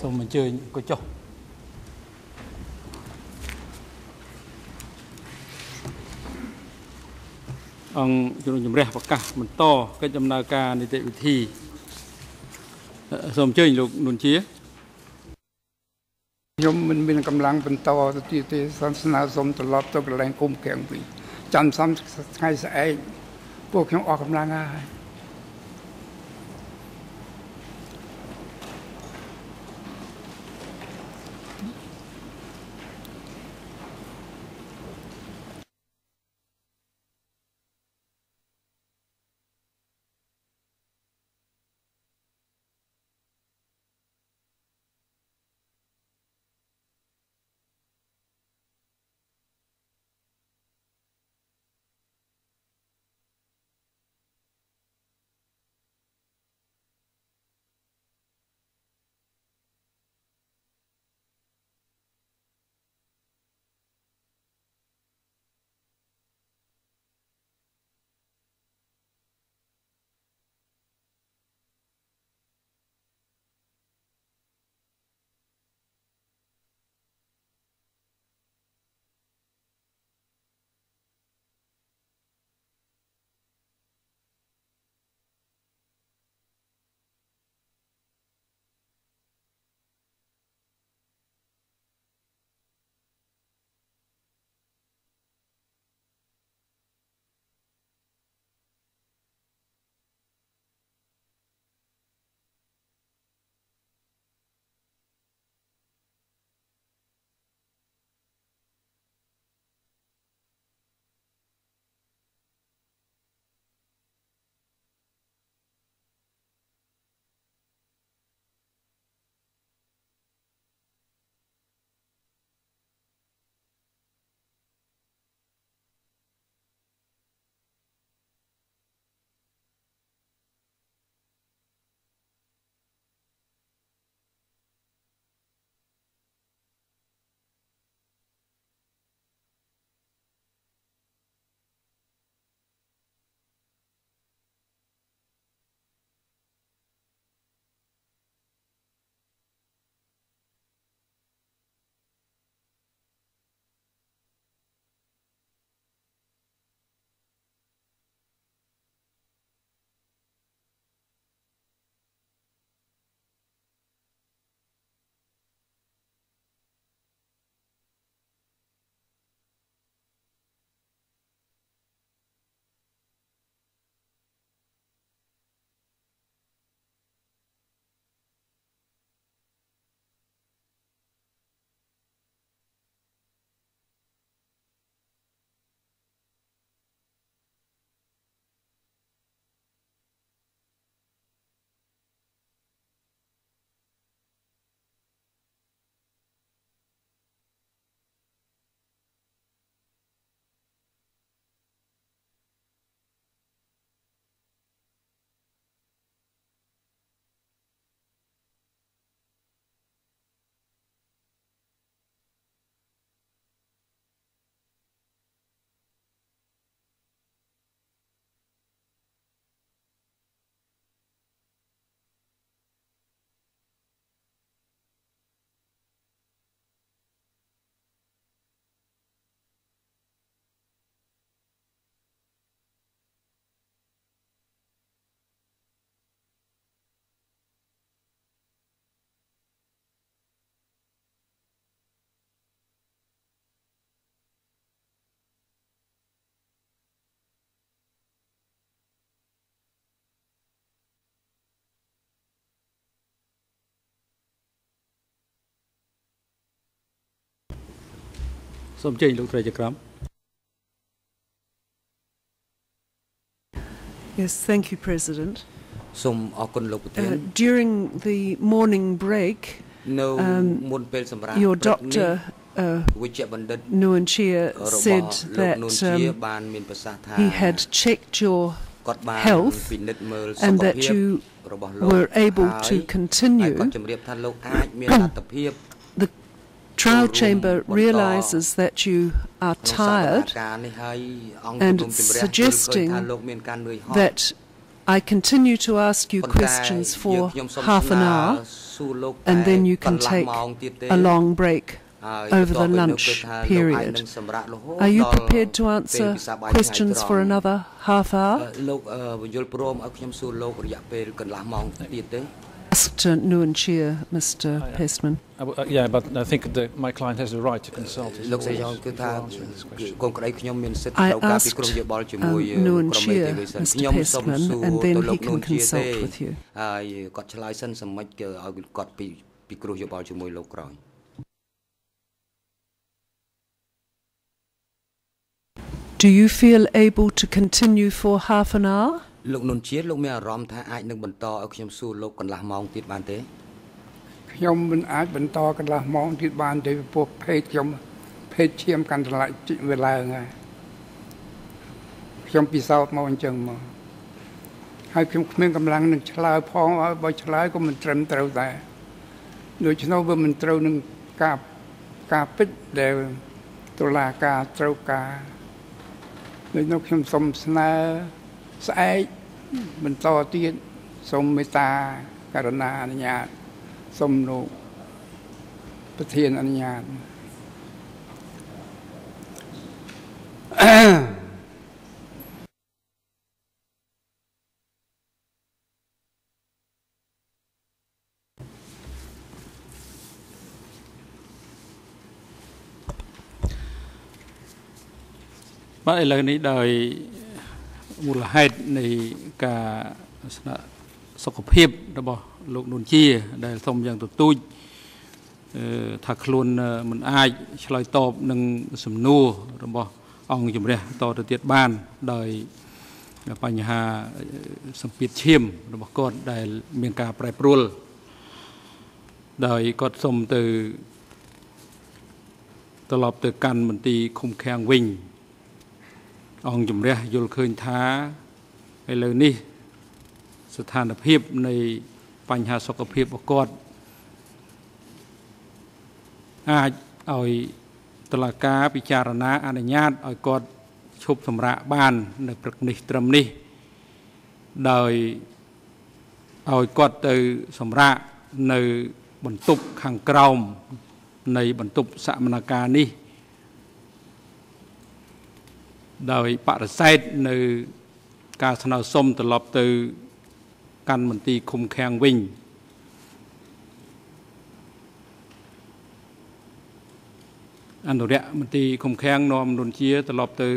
សូមអញ្ជើញអង្គុយចុះអង្គជំនុំជម្រះប្រកាសបន្តកិច្ចដំណើរការនីតិវិធីអឺសូមអញ្ជើញលោកនុនជាខ្ញុំមិនមានកម្លាំងបន្តទៅទៀតទេសន្ស្នើសូមត្រឡប់ទៅកន្លែងគុំកាំងវិញចាំសំថ្ងៃស្អែកពួកខ្ញុំអស់កម្លាំងហើយ សូមអញ្ជើញលោកត្រីចក្រម Yes, thank you, President. សូមអរគុណលោកប្រធាន Uh, during the morning break, នៅអឺមុនពេលសម្រាប់ your ព្រឹកនេះ doctor, uh, វិជ្ជបណ្ឌិត Nguyen Chia, របស់ said លោក that នួនជា um, បានមានប្រសាសន៍ថា he had checked your គាត់បាន health ពិនិត្យមើលសុ and ខ that ភាព you របស់លោក were able ហើយ to ហើយ continue. trial chamber realizes that you are tired and suggesting that I continue to ask you questions for half an hour and then you can take a long break over the lunch period. Are you prepared to answer questions for another half hour? លោកអឺបញ្យលព្រមឲ្យខ្ញុំសួរលោករយៈពេលកន្លះម៉ោងទៀតទេ Asked uh, Nguyen Chia, Mr. Pestman. Uh, w- uh, yeah, but I think the, my client has the right to consult his លោកស្រីយ៉ង lawyers គឺថា before answering this question. កូនក្តីខ្ញុំមានសិទ្ធិ I ត្រូវការពិ asked គ្រោះយោបល់ជាមួយ um, ក្រុម Nguyen មេ Chia, ធាវីសិន Mr. ខ្ញុំសូម Pestman, សួរ and then ទៅលោក he នួន can ជាទេ consult with you. ហើយគាត់ឆ្លើយសិនសម្មិចគេឲ្យគាត់ពីពិគ្រោះយោបល់ជាមួយលោកក្រោយ Do you feel able to continue for half an hour? លោកនុនជាលោកមានអារម្មណ៍ថាអាចនឹងបន្តឲ្យខ្ញុំសួរលោកកន្លះម៉ោងទៀតបានទេខ្ញុំមិនអាចបន្តកន្លះម៉ោងទៀតបានទេពីព្រោះភេទខ្ញុំភេទឈាមកាន់តែឡាក់ជីកវាឡើងហើយខ្ញុំពិសោធន៍មកអញ្ចឹងមកហើយខ្ញុំគ្មានកម្លាំងនឹងឆ្លើយផងហើយបើឆ្លើយក៏មិនត្រឹមត្រូវដែរដូច្នោះវាមិនត្រូវនឹងការការពិតដែលតុលាការត្រូវការដូច្នោះខ្ញុំសូមស្នើ ស្អែកបន្តទៀតសូមមេត្តាករណាអនុញ្ញាតសូមលោកប្រធានអនុញ្ញាតបាទឥឡូវនេះដោយ មូលហេតុនៃការស្នាក់សុខភាពរបស់លោកនួនជា ដែលសូមយ៉ាងទទូចអឺថាខ្លួនអឺមិនអាចឆ្លើយតបនឹងសំណួររបស់អង្គជំរះតទៅទៀតបានដោយបញ្ហាអឺសម្ពាធឈាមរបស់គាត់ដែលមានការប្រែប្រួលដោយគាត់សូមទៅត្រឡប់ទៅកាន់មន្ទីរឃុំឃាំងវិញ អង្គជំរះយល់ឃើញថាឥឡូវនេះ ស្ថានភាពនៃបញ្ហាសុខភាពរបស់គាត់អាចឲ្យតឡាការពិចារណាអនុញ្ញាតឲ្យគាត់ឈប់សម្រាកបាន នៅព្រឹកនេះត្រឹមនេះ ដោយឲ្យគាត់ទៅសម្រាកនៅបន្ទប់ខាងក្រោមនៃបន្ទប់សមនការនេះ ដោយបរិសេធនៅ ការស្នើសុំត្រឡប់ទៅ កាន់មន្ទីរឃុំឃាំងវិញអនុរិយមន្ទីរឃុំឃាំងនាំនុនជាត្រឡប់ទៅ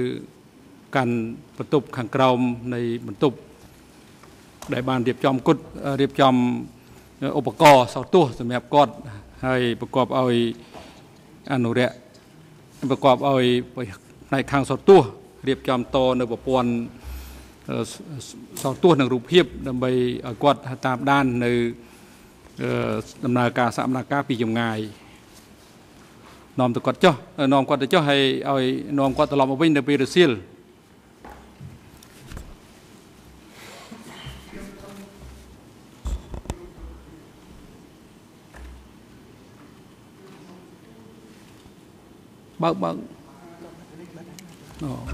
កាន់បន្ទប់ខាងក្រោមនៃបន្ទប់ដែលបានរៀបចំគុតរៀបចំឧបករណ៍សោទស្សន៍សម្រាប់គាត់ហើយប្រកបឲ្យអនុរិយប្រកបឲ្យផ្នែកខាងសោទស្សន៍ រៀបចំតនៅប្រព័ន្ធអឺសសោទស្សន៍នឹងរូបភាពដើម្បីឲ្យគាត់តាមដាននៅអឺដំណើរការសមនការពីចម្ងាយនាំទៅគាត់ចុះនាំគាត់ទៅចុះហើយឲ្យនាំគាត់ត្រឡប់មកវិញនៅពេលរសៀលបើកបើកអូ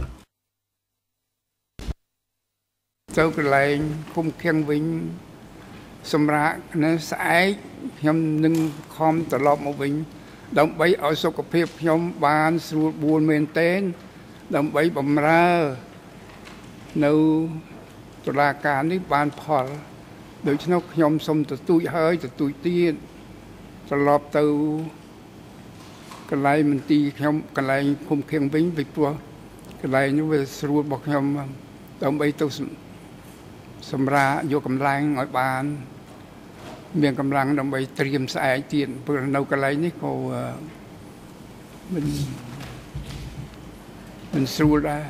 ទៅកន្លែងគុំឃាំងវិញសម្រាប់នៅស្អែកខ្ញុំនឹងខំត្រឡប់មកវិញ ដើម្បីឲ្យសុខភាពខ្ញុំបានស្រួលបួលមែនទែនដើម្បីបំរើនៅតុលាការនេះបានផលដូច្នោះខ្ញុំសូមទទូចហើយទទូចទៀតត្រឡប់ទៅកន្លែងមន្ទីរខ្ញុំកន្លែងគុំឃាំងវិញពីព្រោះកន្លែងនោះវាស្រួលរបស់ខ្ញុំដើម្បីទៅ សម្សម្រាប់យកកម្លាំងឲ្យបាន មានកម្លាំងដើម្បីត្រៀមស្អែកទៀតព្រោះនៅកន្លែងនេះក៏អឺមិនមិនស្រួលដែរ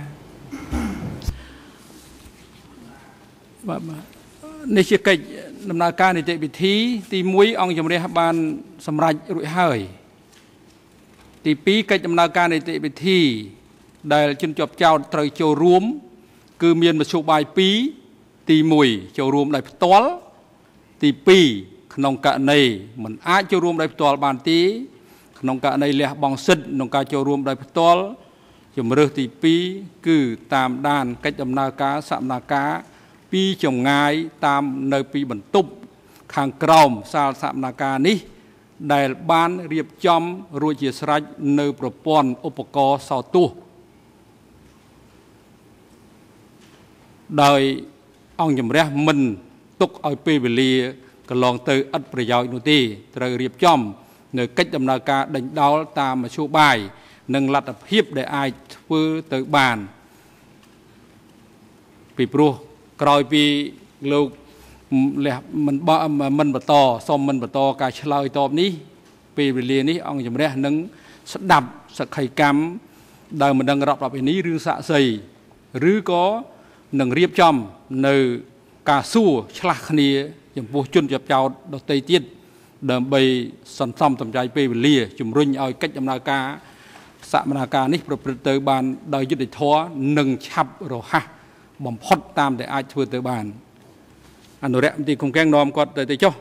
បាទបាទនេះជាកិច្ចដំណើរការនីតិវិធី ទី1អង្គជំរះបាន សម្រេចរួចហើយ ទី2កិច្ចដំណើរការនីតិវិធី ដែលជនជាប់ចោតត្រូវចូលរួម គឺមានមធ្យោបាយ2 ទី1ចូលរួមដោយផ្ទាល់ទី2ក្នុងករណីមិនអាចចូលរួមដោយផ្ទាល់បានទេក្នុងករណីលះបង់សិទ្ធិក្នុងការចូលរួមដោយផ្ទាល់ជំរើសទី2គឺតាមដានកិច្ចដំណើរការសមនាការពីចម្ងាយតាមនៅពីបន្ទប់ខាងក្រោមសាលសមនាការនេះ ដែលបានរៀបចំរួចជាស្រេចនៅប្រព័ន្ធឧបករណ៍សោទស្សន៍ដោយ អង្គជំរះមិនទុកឲ្យពេលវេលាកន្លងទៅឥតប្រយោជន៍នោះទេត្រូវរៀបចំ នៅកិច្ចដំណើរការដេញដោលតាមមធ្យោបាយនិងលទ្ធភាពដែលអាចធ្វើទៅបាន ពីព្រោះក្រោយពីលោកលះមិនមិនបន្តសូមមិនបន្តការឆ្លើយតបនេះ ពេលវេលានេះអង្គជំរះនឹងស្ដាប់សក្ខីកម្មដែលមិនដឹងរាប់ប្រពៃនេះឬសាក់សីឬក៏នឹងរៀបចំ នៅការសួរឆ្លាស់គ្នាចំពោះជនជាប់ចោតដទៃទៀតដើម្បីសន្សំសំចៃពេលវេលាជំរុញឲ្យកិច្ចដំណើរការសមនាការនេះប្រព្រឹត្តទៅបានដោយយុត្តិធម៌និងឆាប់រហ័សបំផុតតាមដែលអាចធ្វើទៅបានអនុរិយមន្ត្រីគុំកែងនាំគាត់ទៅទៅចុះ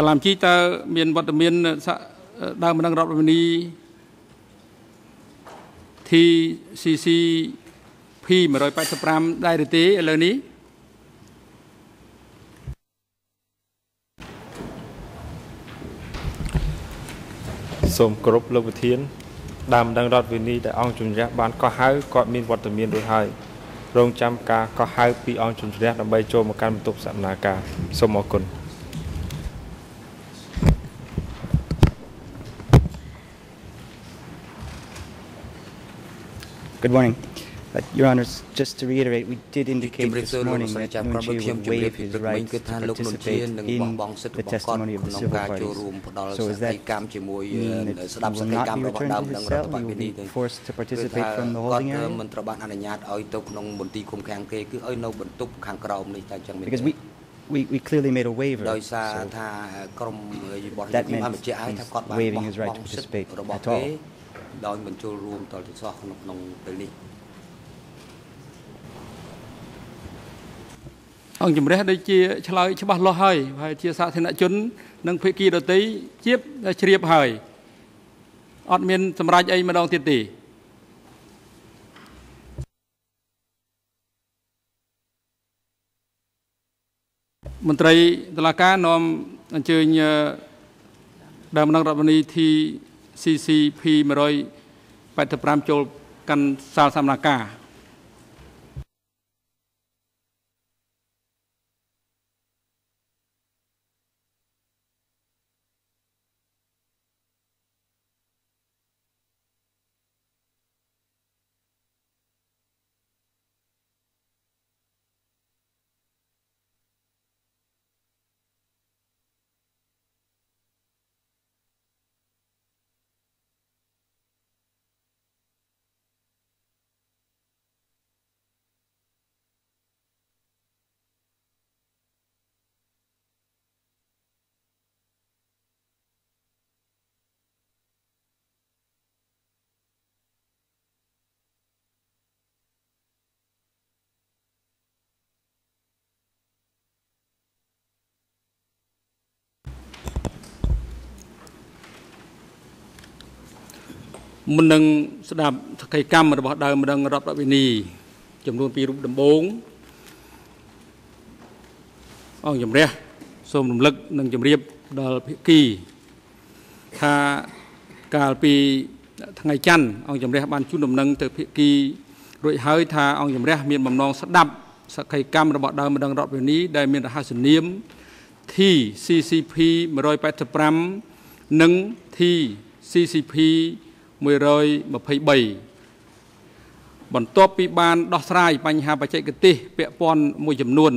កលាមជីតើមានវត្តមានដើមម្ដងរដ្ឋវិនី TCC P 185ដែរឬទេឥឡូវនេះសូមគោរពលោកប្រធានដើមម្ដងរដ្ឋវិនីដែលអង្គជំរះបានកោះហៅគាត់មានវត្តមានរួចហើយរងចាំការកោះហៅពីអង្គជំរះដើម្បីចូលមកកាន់បន្ទប់សកម្មភាពសូមអរគុណ Good morning. Uh, Your Honours, just to reiterate, we did indicate this morning that Noonchi would waive his right to participate in the testimony of the civil parties. So is that mean that he will not be returned to his cell? He will be forced to participate from the holding area? Because we, we, we clearly made a waiver. So that meant waiving his right to participate at all. ដោយមិនចូលរួមតទៅសោះក្នុងក្នុងពេលនេះអង្គជំរះដូចជាឆ្លើយច្បាស់លាស់ហើយហើយជាសាធារណជន និងភាគីដទៃជាបជ្រាបហើយអត់មានសម្រេចអីម្ដងទៀតទេមន្ត្រីតុលាការនាំអញ្ជើញដើមដំណរដ្ឋមន្ត្រី TCCP 185ចូលកាន់សាលសម្ដែងការ មុននឹងស្ដាប់សកម្មកម្មរបស់ដើមម្ដងរដ្ឋវិនីចំនួន2រូបដំបូងអង្គជំរះសូមរំលឹកនិងជម្រាបដល់ភិក្ខីថាកាលពីថ្ងៃច័ន្ទអង្គជំរះបានជូនដំណឹងទៅភិក្ខីរួចហើយថាអង្គជំរះមានបំណងស្ដាប់សក្ខីកម្មរបស់ដើមម្ដងរដ្ឋវិនីដែលមានរហស្សនាម T CCP 185និង T CCP 123បន្ទាប់ពីបានដោះស្រាយបញ្ហាបច្ចេកទេសពាក់ព័ន្ធមួយចំនួន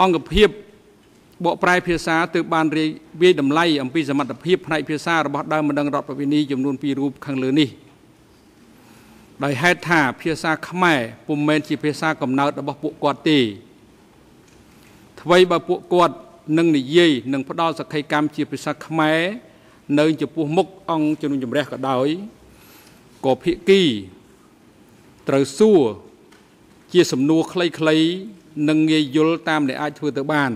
អង្គភាពបកប្រែភាសាទើបបានរាយវាយតម្លៃអំពីសមត្ថភាពផ្នែកភាសារបស់ដើមម្ដងរដ្ឋប្រវេនីចំនួន2រូបខាងលើនេះដោយហេតុថាភាសាខ្មែរពុំមែនជាភាសាកំណើតរបស់ពួកគាត់ទេអ្វីបើពួកគាត់នឹងនិយាយនឹងផ្ដល់សក្ខីកម្មជាភាសាខ្មែរ នៅចំពោះមុខអង្គជំនុំជម្រះក៏ដោយក៏ភិក្ខីត្រូវសួរជាសំណួរខ្លីៗនិងងាយយល់តាមដែលអាចធ្វើទៅបាន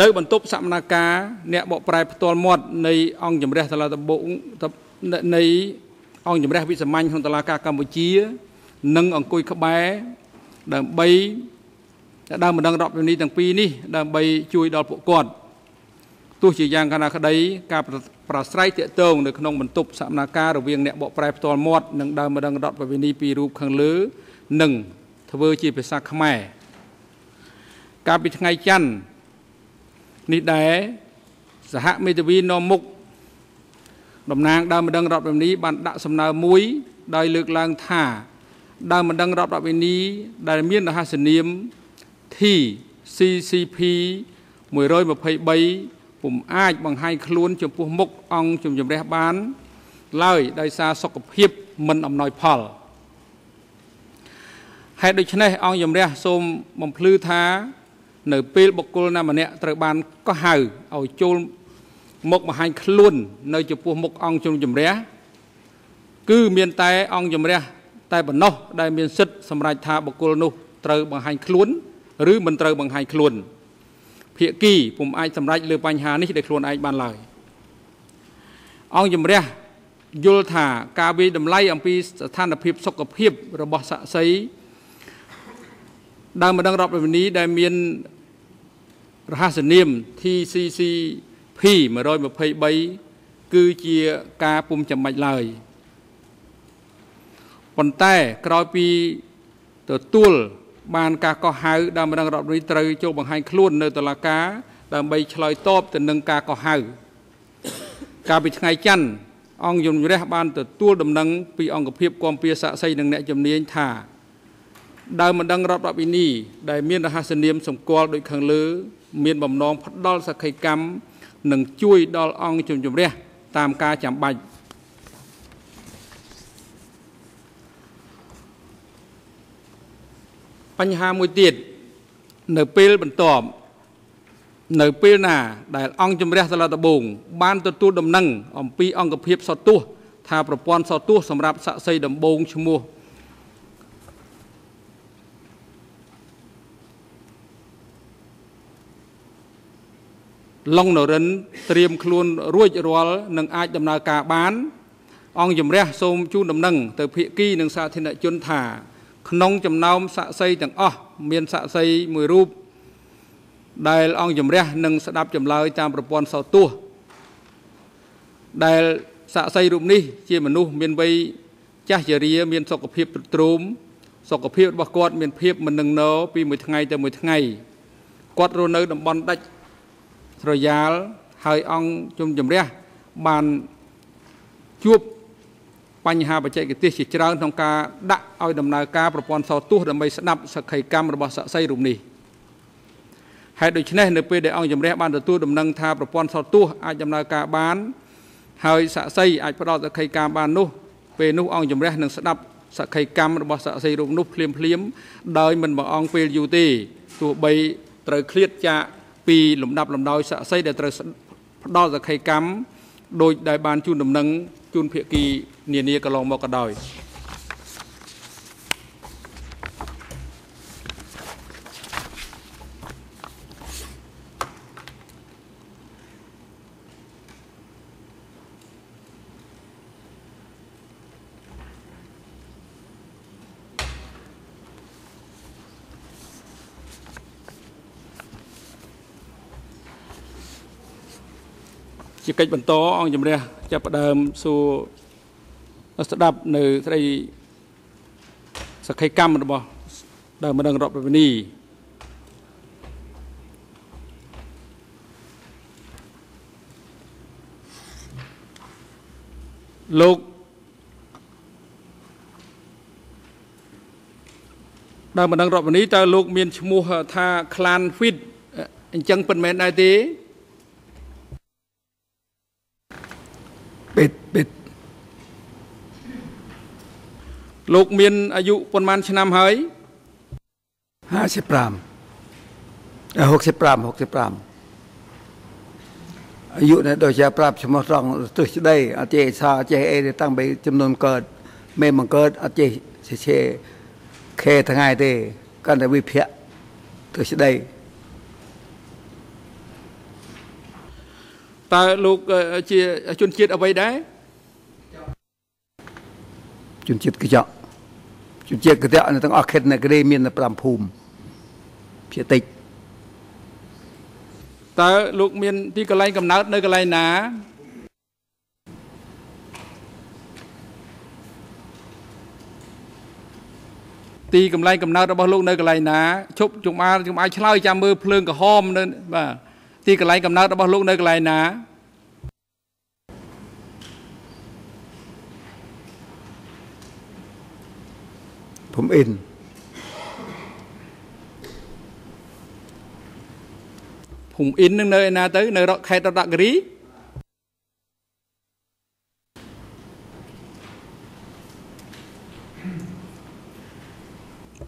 នៅបន្ទប់សមនាការអ្នកបកប្រែផ្ទាល់មាត់នៃអង្គជំរះសាលាដំបងនៃអង្គជំរះវិសាមញ្ញក្នុងតុលាការកម្ពុជា និងអង្គុយក្បែរដើម្បីដើមម្ដងរដ្ឋវិនីទាំងពីរនេះដើម្បីជួយដល់ពួកគាត់ ទោះជាយ៉ាងណាក្តីការប្រស្រ័យតាក់ទងនៅក្នុងបន្ទប់សមនាការរវាងអ្នកបកប្រែផ្ទាល់មាត់និងដើមម្ដងរដ្ឋវិនីពីររូបខាងលើនឹងធ្វើជាភាសាខ្មែរកាលពីថ្ងៃច័ន្ទនេះដែរសហមេធាវីនាំមុខតំណាងដើមម្ដងរដ្ឋវិនីបានដាក់សំណើមួយដោយលើកឡើងថាដើមម្ដងរដ្ឋវិនីដែលមានរហស្សនាម TCCP 123 ពុំអាចបង្ហាញខ្លួនចំពោះមុខអង្គជំជំរះបាន ឡើយដោយសារសុខភាពមិនអំណោយផលហេតុដូច្នេះអង្គជំរះសូមបំភ្លឺថា នៅពេលបុគ្គលណាម្នាក់ត្រូវបានកោះហៅឲ្យចូលមកបង្ហាញខ្លួន នៅចំពោះមុខអង្គជំជំរះគឺមានតែអង្គជំរះតែប៉ុណ្ណោះដែលមានសិទ្ធិសម្រេចថាបុគ្គលនោះត្រូវបង្ហាញខ្លួន ឬមិនត្រូវបង្ហាញខ្លួន ភាគីពុំអាចសម្រេចលើបញ្ហានេះដោយខ្លួនឯងបានឡើយអង្គជំរះយល់ថាការវិតម្លៃអំពីស្ថានភាពសុខភាពរបស់សាក់សីដើមម្ដងរដ្ឋវិនីដែលមានរហស្សនាម TCCP 123គឺជាការពុំចាំបាច់ឡើយប៉ុន្តែក្រោយពីទទួល បានការកោះហៅដើមម្ដងរដ្ឋវិនីត្រូវចូលបង្ហាញខ្លួននៅតុលាការដើម្បីឆ្លើយតបទៅនឹងការកោះហៅកាលពីថ្ងៃច័ន្ទអង្គយមរះបានទទួលដំណឹងពីអង្គភាពគំពីសាក់សីនិងអ្នកជំនាញថាដើមម្ដងរដ្ឋវិនីដែលមានរហស្សនាមសម្គាល់ដូចខាងលើ មានបំណងផ្ដល់សក្ខីកម្មនិងជួយដល់អង្គជំជំរះតាមការចាំបាច់ បញ្ហាមួយទៀតនៅពេលបន្ទាប់នៅពេលណា ដែលអង្គជំរះសាលាដំបងបានទទួលដំណឹងអំពីអង្គភាពសតួសថាប្រព័ន្ធសតួសសម្រាប់សាក់សីដំបងឈ្មោះឡុងនរិនត្រៀមខ្លួនរួចរាល់នឹងអាចដំណើរការបាន អង្គជំរះសូមជូនដំណឹងទៅភាគីនិងសាធារណជនថា ក្នុងចំណោមសាក់សីទាំងអស់មានសាក់សីមួយរូបដែលអង្គជំរះនឹងស្ដាប់ចម្លើយតាមប្រព័ន្ធសោទស្សន៍ដែលសាក់សីរូបនេះ ជាមនុស្សមានវ័យចាស់ជរាមានសុខភាពទ្រុឌទ្រោមសុខភាពរបស់គាត់មានភាពមិននឹងណពីមួយថ្ងៃទៅមួយថ្ងៃគាត់រស់នៅតំបន់ដាច់ស្រយាលហើយអង្គជំជំរះបានជួប បញ្ហាបច្ចេកទេសជាច្រើនក្នុងការដាក់ឲ្យដំណើរការប្រព័ន្ធសោទស្សន៍ដើម្បីស្ដាប់សក្ខីកម្មរបស់សាក់សីរូបនេះហេតុដូច្នេះនៅពេលដែលអង្គជំរះបានទទួលដំណឹងថាប្រព័ន្ធសោទស្សន៍អាចដំណើរការបាន ហើយសាក់សីអាចផ្ដល់សក្ខីកម្មបាននោះពេលនោះអង្គជំរះនឹងស្ដាប់សក្ខីកម្មរបស់សាក់សីរូបនោះភ្លាមភ្លាមដោយមិនបង្អង់ពេលយូរទេទោះបីត្រូវឃ្លាតចាកពីលំដាប់លំដោយស័ក្តិសិទ្ធិដែលត្រូវផ្ដល់សក្ខីកម្មដោយដែលបានជូនដំណឹងជូនភាគី នានាកន្លងមកក៏ដោយជាកិច្ចបន្តអង្គជំរះចាប់ផ្ដើមសួរ ស្ដាប់នៅស្ដីសក្ខីកម្មរបស់ដើមម្ដងរដ្ឋប្រវេនីលោកដើមម្ដងរដ្ឋប្រវេនីតើលោក មានឈ្មោះថា Clan Fit អញ្ចឹងមិនមែនដែរទេពេទ្យពេទ្យ លោកមានអាយុប៉ុន្មានឆ្នាំហើយ55 65 65អាយុនេះដូចជាប្រាប់ឈ្មោះត្រង់ទិសស្ដីអត់ចេះសាចេះអីទេតាំងពីចំនួនកើតមេបង្កើតអត់ចេះសេឆេខេថ្ងៃទេកាន់តែវិភៈទិសស្ដីតើលោកជាជនជាតិអ្វីដែរ ជនជាតិកញ្ចក់ជនជាតិកញ្ចក់នៅទាំងអស់ខេត្តនគរីមានតែ5ភូមិភាគតិចតើលោកមានទីកន្លែងកំណើតនៅកន្លែងណាទីកន្លែងកំណើតរបស់លោកនៅកន្លែងណាឈប់ជុំអាជុំអាចឆ្លើយចាំមើលភ្លើងក្រហមនៅបាទទីកន្លែងកំណើតរបស់លោកនៅកន្លែងណា ភូមិអ៊ិនភូមិអ៊ិននឹងនៅឯណាទៅ នៅខេត្តរតនគិរី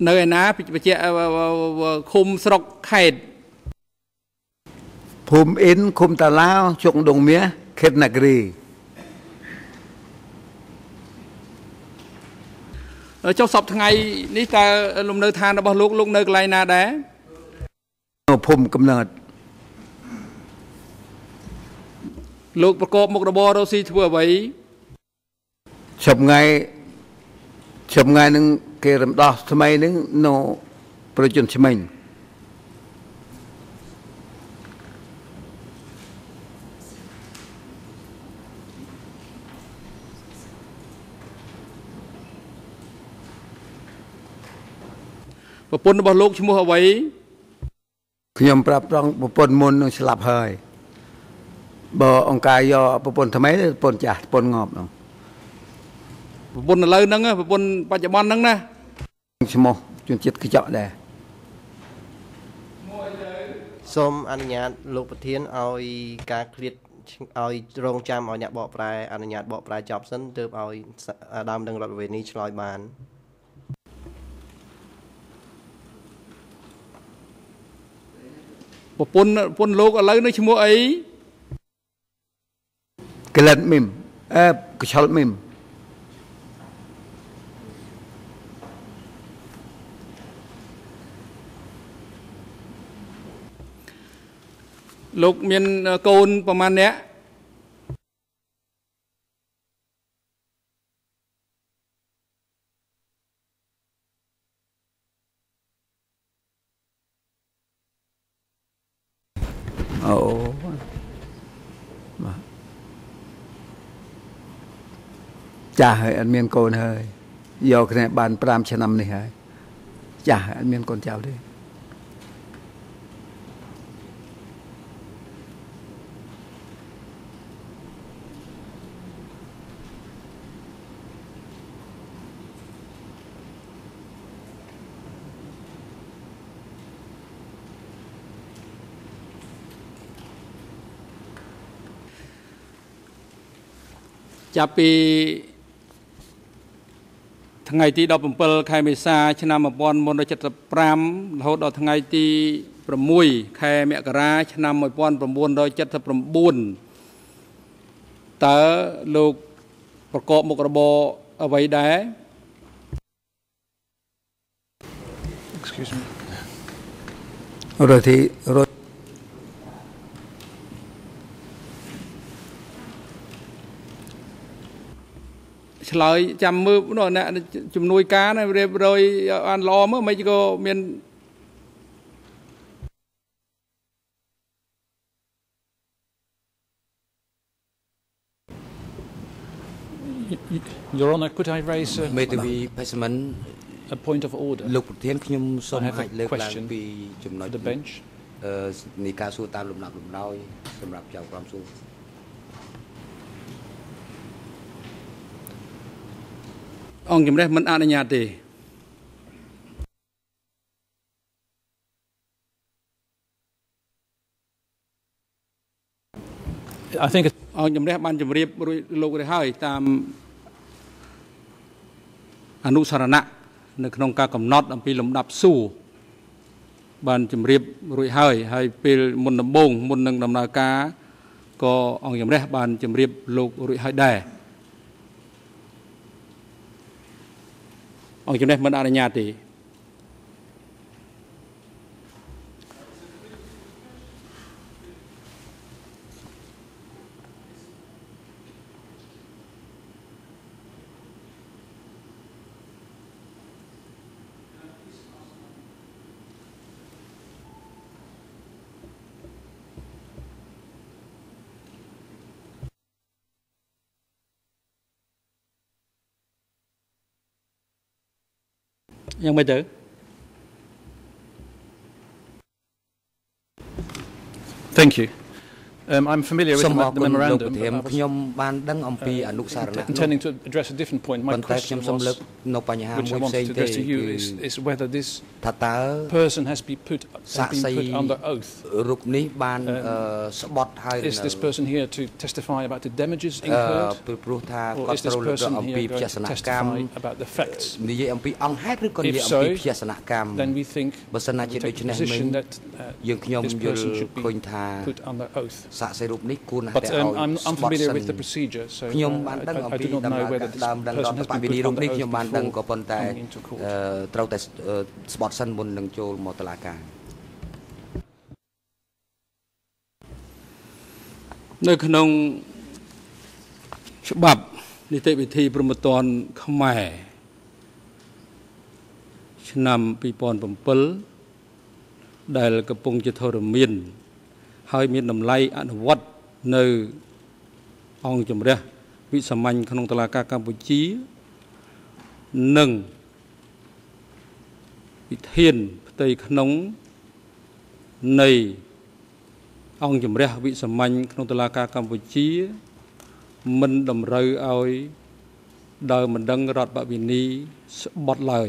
នៅឯណាបញ្ជាក់ឃុំស្រុកខេត្តភូមិអ៊ិនឃុំតាឡាវជុកដងមាសខេត្តនគរី ចុះសពថ្ងៃនេះតើលំនៅឋានរបស់លោកលោកនៅកន្លែងណាដែរនៅភូមិកំណើតលោកប្រកបមុខរបររស់ស៊ីធ្វើអ្វីឈប់ថ្ងៃឈប់ថ្ងៃនឹងគេរំដោះថ្មីនឹងនៅប្រជជនឆ្មេញ ប្រពន្ធរបស់លោកឈ្មោះអ្វីខ្ញុំប្រាប់ត្រង់ប្រពន្ធមុននឹងស្លាប់ហើយបើអង្គការយកប្រពន្ធថ្មីប្រពន្ធចាស់ប្រពន្ធងប់នោះប្រពន្ធឥឡូវហ្នឹងប្រពន្ធបច្ចុប្បន្នហ្នឹងណាឈ្មោះជនជាតិកញ្ចក់ដែរសូមអនុញ្ញាតលោកប្រធានឲ្យការឃ្លាតឲ្យរងចាំឲ្យអ្នកបកប្រែអនុញ្ញាតបកប្រែចប់សិនទើបឲ្យដើមដឹងរដ្ឋវេនីឆ្លើយបាន ប្រពន្ធប្រពន្ធលោកឥឡូវនៅឈ្មោះអីក្លិតមីមអើកឆលមីមលោកមានកូនប្រមាណអ្នកអូបាទ ចាស់ហើយអត់មានកូនហើយយកគ្នាបាន5ឆ្នាំនេះហើយចាស់អត់មានកូនចៅទេចាប់ពី ថ្ងៃទី17ខែមេសាឆ្នាំ1975រហូតដល់ថ្ងៃទី6ខែមករាឆ្នាំ1979តើលោកប្រកបមុខរបរអ្វីដែរ Excuse me រត់ទី ឆ្លើយចាំមើលអ្នកជំនួយការណារៀបរយអានល្អមើលមិនក៏មាន Your Honor, could I raise a, មេធាវីបេសមិន a point of order លោកប្រធានខ្ញុំសូមអាចលើកឡើងពីចំណុច the bench អឺនៃការសួរតាមលំដាប់លំដោយសម្រាប់ចៅក្រមសួរ អង្គជំរះមិនអនុញ្ញាតទេ I think អង្គជំរះបានជម្រាបរួចលោករួចហើយតាមអនុសារណៈនៅក្នុងការកំណត់អំពីលំដាប់សួរបានជម្រាបរួចហើយហើយពេលមុនដំបូងមុននឹងដំណើរការក៏អង្គជំរះបានជម្រាបលោករួចហើយដែរ អង្គចំណេះមិនអនុញ្ញាតទេ យ៉ាងម៉េចទៅ Thank you. Um, I'm familiar with សូមអរ the គុណលោក memorandum. ប្រធាន I was ខ្ញុំបានដឹងអំពីអនុសារណៈនោះ intending to address a different point. My ប៉ុន្តែខ្ញុំ question សូមលើក was, នៅបញ្ហា which មួយ I ផ្សេង wanted to ទេ address to you គឺ is, is whether this ថាតើ person has been put, សា has ក្សី been put under oath. រូបនេះបាន អឺ អឺស្បត់ហើយ Is this person here to testify about the damages អឺ incurred? ពីព្រោះថា Or គាត់ is this ត្រូវលើក person អំពី here ភ going ជ្ជ to នកម្ម testify about the facts? និយាយអំពីអង្គហេតុឬក៏និយាយ If អំពី so, ភជ្ជនកម្ម Then we think បើសិនណាជា we ដូ take ច្ the នេះមិញ position that uh, យើងខ្ញុំ this យល់ person should be ឃើញថា put under oath. សាក្សីរូបនេះគួរណាស់ But តែឲ្យ um, I'm ស្បត់ unfamiliar សិន with the procedure, so ខ្ញុំ uh, បានដឹង I, អំ I ពី do not ដំណើ know រ whether ការ this ដើមដឹង person រដ្ឋ has ប been ពិនី put រូប under នេះ oath ខ្ញុំបានដឹង before ក៏ប៉ុន្តែ coming into court. អឺត្រូវតែអឺស្បត់សិនមុននឹងចូលមកតុលាការនៅក្នុងច្បាប់នីតិវិធីព្រហ្មទណ្ឌខ្មែរឆ្នាំ2007ដែលកំពុងជាធរមាន ហើយមានតម្លៃអនុវត្តនៅអង្គជំរះវិសាមញ្ញក្នុងតុលាការកម្ពុជានិងវិធានផ្ទៃក្នុងនៃអង្គជំរះវិសាមញ្ញក្នុងតុលាការកម្ពុជា មិនតម្រូវឲ្យដើមមិនដឹងរដ្ឋបវិនីស្បត់ឡើយ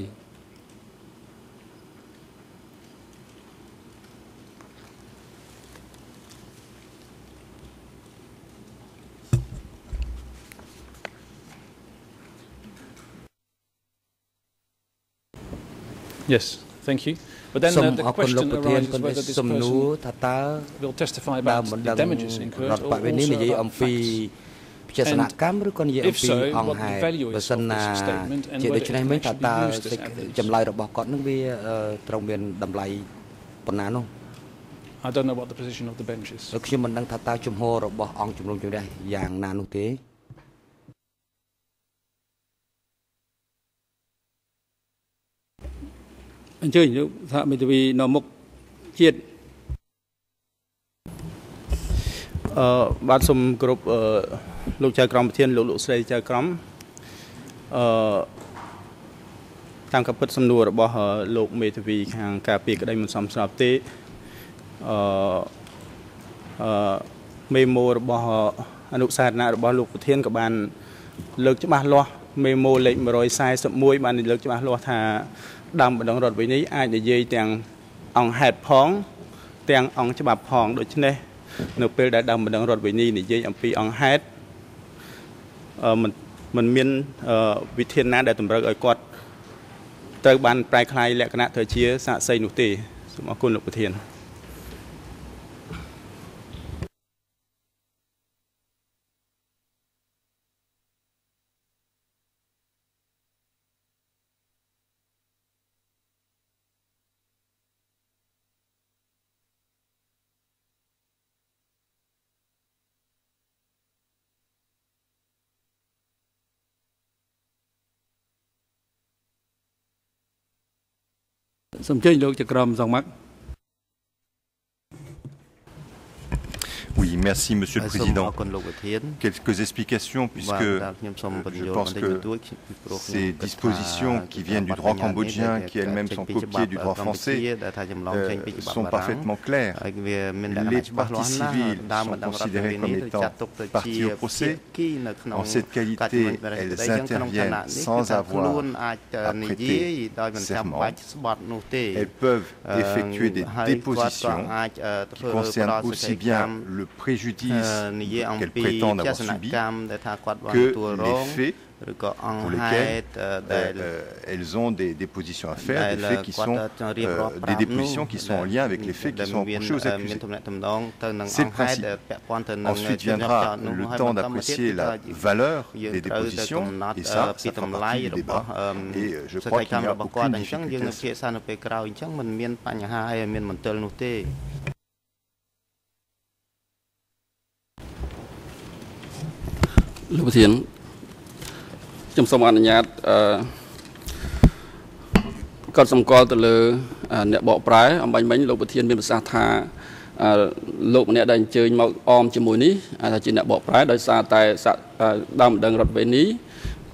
Yes, thank you. But then សូម uh, the អរគុណលោក question ប្រធាន arises ប៉ុន្តែ whether this សំណួរ person ថាតើ will testify ដើម about មិន the ដឹង damages incurred រដ្ឋ or បវិនី also និយាយអំ about ពី facts. ភជ្ជនកម្មឬក៏និយាយអំ If ពី so, អង្គ what ហេ the តុ value is បើសិន of ណា this statement and ជា whether ដូច្នេះ it មិញ can ថា actually តើ be used as សេច evidence. ចម្លើយរបស់គាត់នឹងវាអឺត្រូវមានតម្លៃប៉ុណ្ណានោះ I don't know what the position of the bench is. ហើយខ្ញុំមិនដឹងថាតើជំហររបស់អង្គជំនុំជម្រះយ៉ាងណានោះទេ អញ្ជើញលោកសហមេធាវីនៅមុខជាតិអឺបាទសូមគោរពអឺលោកចៅក្រមប្រធានលោកលោកស្រីចៅក្រមអឺតាមការពិតសំណួររបស់អឺលោកមេធាវីខាងការពីក្តីមិនសមស្របទេអឺអឺមេម៉ូរបស់អនុសារណៈរបស់លោកប្រធានក៏បាន លើកច្បាស់លាស់មេម៉ូលេខ141បានលើកច្បាស់លាស់ថា ដើមបណ្ដឹងរដ្ឋវិន័យអាចនិយាយទាំងអង្គហេតុផង ទាំងអង្គច្បាប់ផងដូច្នេះនៅពេលដែលដើមបណ្ដឹងរដ្ឋវិន័យនិយាយអំពីអង្គហេតុអឺមិនមិនមានអឺវិធានណាដែលតម្រូវឲ្យគាត់ត្រូវបានប្រែក្លាយលក្ខណៈទៅជាសាក្សីនោះទេសូមអរគុណលោកប្រធាន សូមអញ្ជើញលោកចក្រមសងម៉ាក់ Merci, Monsieur le Président. Quelques explications, puisque je pense que ces dispositions qui viennent du droit cambodgien, qui elles-mêmes sont copiées du droit français, sont parfaitement claires. Les parties civiles sont considérées comme étant parties au procès. En cette qualité, elles interviennent sans avoir à serment. Elles peuvent effectuer des dépositions qui concernent aussi bien le préjudice préjudice qu'elles prétendent avoir subi que les faits pour lesquels euh, euh, elles ont des, des, positions à faire, des faits qui sont euh, des dépositions qui sont en lien avec les faits qui sont reprochés aux accusés. C'est le principe. Ensuite viendra le temps d'apprécier la valeur des dépositions et ça, ça fera partie du débat. Et euh, je crois qu'il n'y a aucune difficulté. លក្រោយអញ្ចឹងមិនមានបញ្ហាហើយមានមន្ទិលនោះទេលោកប្រធានខ្ញុំសូមអនុញ្ញាតអឺកត់សម្គាល់ទៅលើអឺអ្នកបកប្រែអំបញ្ញមិញលោកប្រធានមានប្រសាសន៍ថាអឺលោកម្នាក់ដែលអញ្ជើញមកអមជាមួយនេះអាចថាជាអ្នកបកប្រែដោយសារតែស័ក្តិអឺដើមម្ដងរដ្ឋវេនី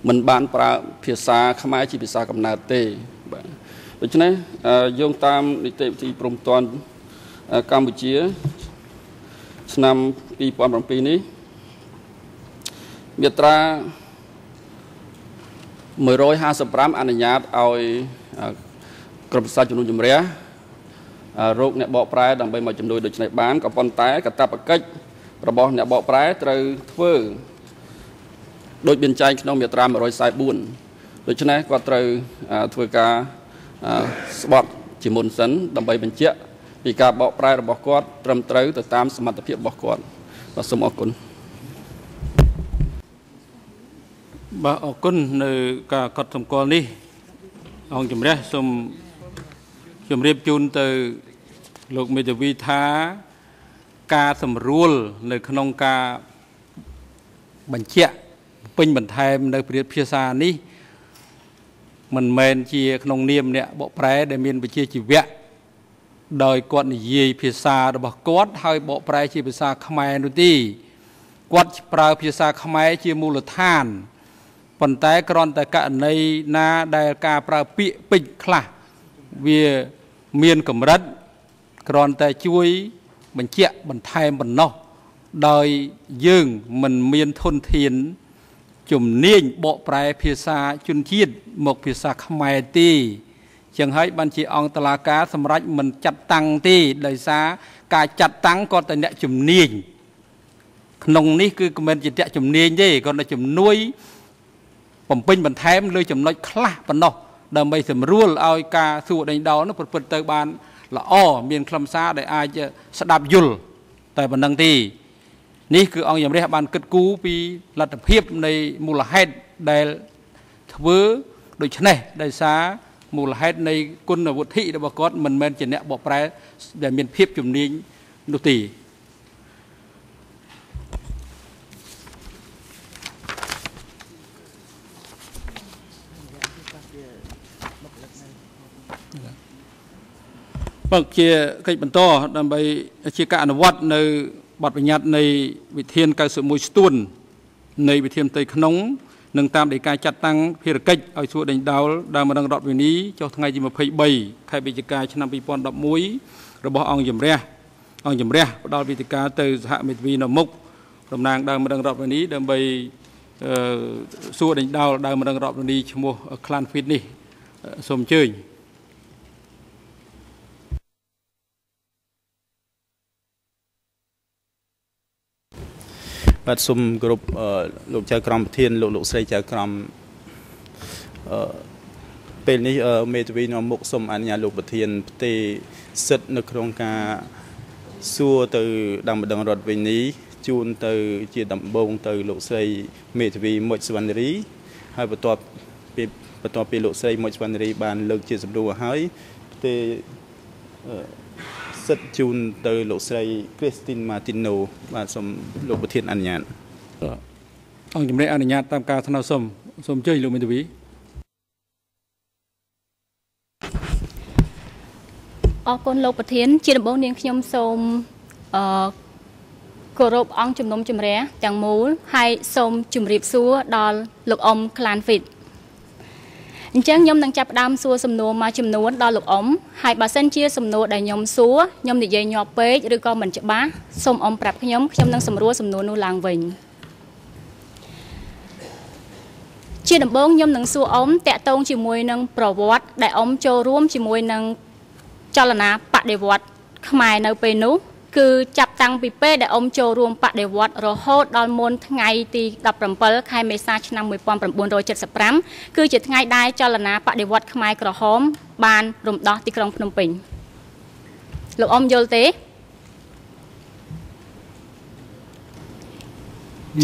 មិនបានប្រើភាសាខ្មែរជាភាសាកំណើតទេបាទដូច្នេះយោងតាមនីតិវិធីព្រំទាន់កម្ពុជា ឆ្នាំ2007នេះ មាត្រា155អនុញ្ញាតឲ្យក្រុមប្រឹក្សាជំនុំជម្រះរោគអ្នកបកប្រែដើម្បីមកជំនួយដូចនេះបានក៏ប៉ុន្តែកតបកិច្ចរបស់អ្នកបកប្រែត្រូវធ្វើដោយមានចែងក្នុងមាត្រា144ដូច្នេះគាត់ត្រូវធ្វើការស្បត់ជាមុនសិនដើម្បីបញ្ជាក់ពីការបកប្រែរបស់គាត់ត្រឹមត្រូវទៅតាមសមត្ថភាពរបស់គាត់បាទសូមអរគុណ បាទអរគុណនៅការកត់សម្គាល់នេះអង្គជំរះសូមជម្រាបជូនទៅលោកមេធាវីថាការសម្រួលនៅក្នុងការបញ្ជាក់ពេញបន្ថែមនៅព្រាភាសានេះមិនមែនជាក្នុងនាមអ្នកបកប្រែដែលមានវិជ្ជាជីវៈដោយគាត់និយាយភាសារបស់គាត់ហើយបកប្រែជាភាសាខ្មែរនោះទេគាត់ប្រើភាសាខ្មែរជាមូលដ្ឋាន ប៉ុន្តែគ្រាន់តែករណីណាដែលការប្រើពាក្យពេចខ្លះវាមានកម្រិតគ្រាន់តែជួយបញ្ជាក់បន្ថែមប៉ុណ្ណោះដោយយើងមិនមានធនធាន ជំនាញបកប្រែភាសាជនជាតិមកភាសាខ្មែរទេចឹងហើយបានជាអង្គតឡាការសម្រាប់មិនចាត់តាំងទេដោយសារការចាត់តាំងក៏តែអ្នកជំនាញក្នុងនេះគឺមិនជាអ្នកជំនាញទេគាត់តែជំនួយ បំពេញបន្ថែមលើចំណុចខ្លះប៉ុណ្ណោះដើម្បីសម្រួលឲ្យការសួរដេញដោលនោះប្រព្រឹត្តទៅបានល្អមានខ្លឹមសារដែលអាចស្ដាប់យល់តែប៉ុណ្្នឹងទេនេះគឺអង្គជំរះបានគិតគូរពីលទ្ធភាពនៃមូលហេតុដែលធ្វើដូច្នេះដោយសារមូលហេតុនៃគុណវិធីរបស់គាត់មិនមែនជាអ្នកបកប្រែដែលមានភាពជំនាញនោះទេ បើជាកិច្ចបន្តដើម្បីជាការអនុវត្តនៅបទបញ្ញត្តិនៃវិធាន91ស្ទួននៃវិធានផ្ទៃក្នុងនិងតាមដីកាចាត់តាំងភារកិច្ចឲ្យសួរដេញដោលដើមរងរដ្ឋវិនីចុះថ្ងៃទី23ខែវិច្ឆិកាឆ្នាំ2011របស់អង្គជំរះអង្គជំរះផ្ដល់វិធីការទៅសហមេធាវីនៅមុខតំណាងដើមរងរដ្ឋវិនីដើម្បីសួរដេញដោលដើមរងរដ្ឋវិនីឈ្មោះ Clan Fit នេះសូមអញ្ជើញ បាទសូមគោរពលោកចៅក្រមប្រធានលោកលោកស្រីចៅក្រមអឺពេលនេះមេធាវីនាំមុខសូមអនុញ្ញាតលោកប្រធានផ្ទេសិទ្ធនៅក្នុងការសួរទៅដើមម្ដងរដ្ឋវិញនេះជូនទៅជាដំបងទៅលោកស្រីមេធាវីមុចសវណ្ណរីហើយបន្ទាប់ពីបន្ទាប់ពីលោកស្រីមុចសវណ្ណរីបានលើកជាសំណួរហើយផ្ទេ សិទ្ធជូនទៅលោកស្រី Christine Martino បាទសូមលោកប្រធានអនុញ្ញាតអង្គជំនះអនុញ្ញាតតាមការស្នើសុំសូមអញ្ជើញលោកមេធាវីអរគុណលោកប្រធាន ជាដំបូងនាងខ្ញុំសូមអឺគោរពអង្គជំនុំជម្រះទាំងមូលហើយសូមជម្រាបសួរដល់លោកអ៊ំក្លានហ្វីត អញ្ចឹងខ្ញុំនឹងចាប់ផ្ដើមសួរសំណួរមួយចំនួនដល់លោកអ៊ំហើយបើសិនជាសំណួរដែលខ្ញុំសួរខ្ញុំនិយាយញាប់ពេកឬក៏មិនច្បាស់សូមអ៊ំប្រាប់ខ្ញុំខ្ញុំនឹងសម្រួលសំណួរនោះឡើងវិញជាដំបូងខ្ញុំនឹងសួរអ៊ំតាក់ទងជាមួយនឹងប្រវត្តិដែលអ៊ំចូលរួមជាមួយនឹងចលនាបដិវត្តខ្មែរនៅពេលនោះ គឺចាប់តាំងពីពេលដែលអ៊ំចូលរួមបដិវត្តរហូតដល់មុនថ្ងៃទី17ខែមេសាឆ្នាំ1975គឺជាថ្ងៃដែលចលនាបដិវត្តខ្មែរក្រហម បានរំដោះទីក្រុងភ្នំពេញលោកអ៊ំយល់ទេ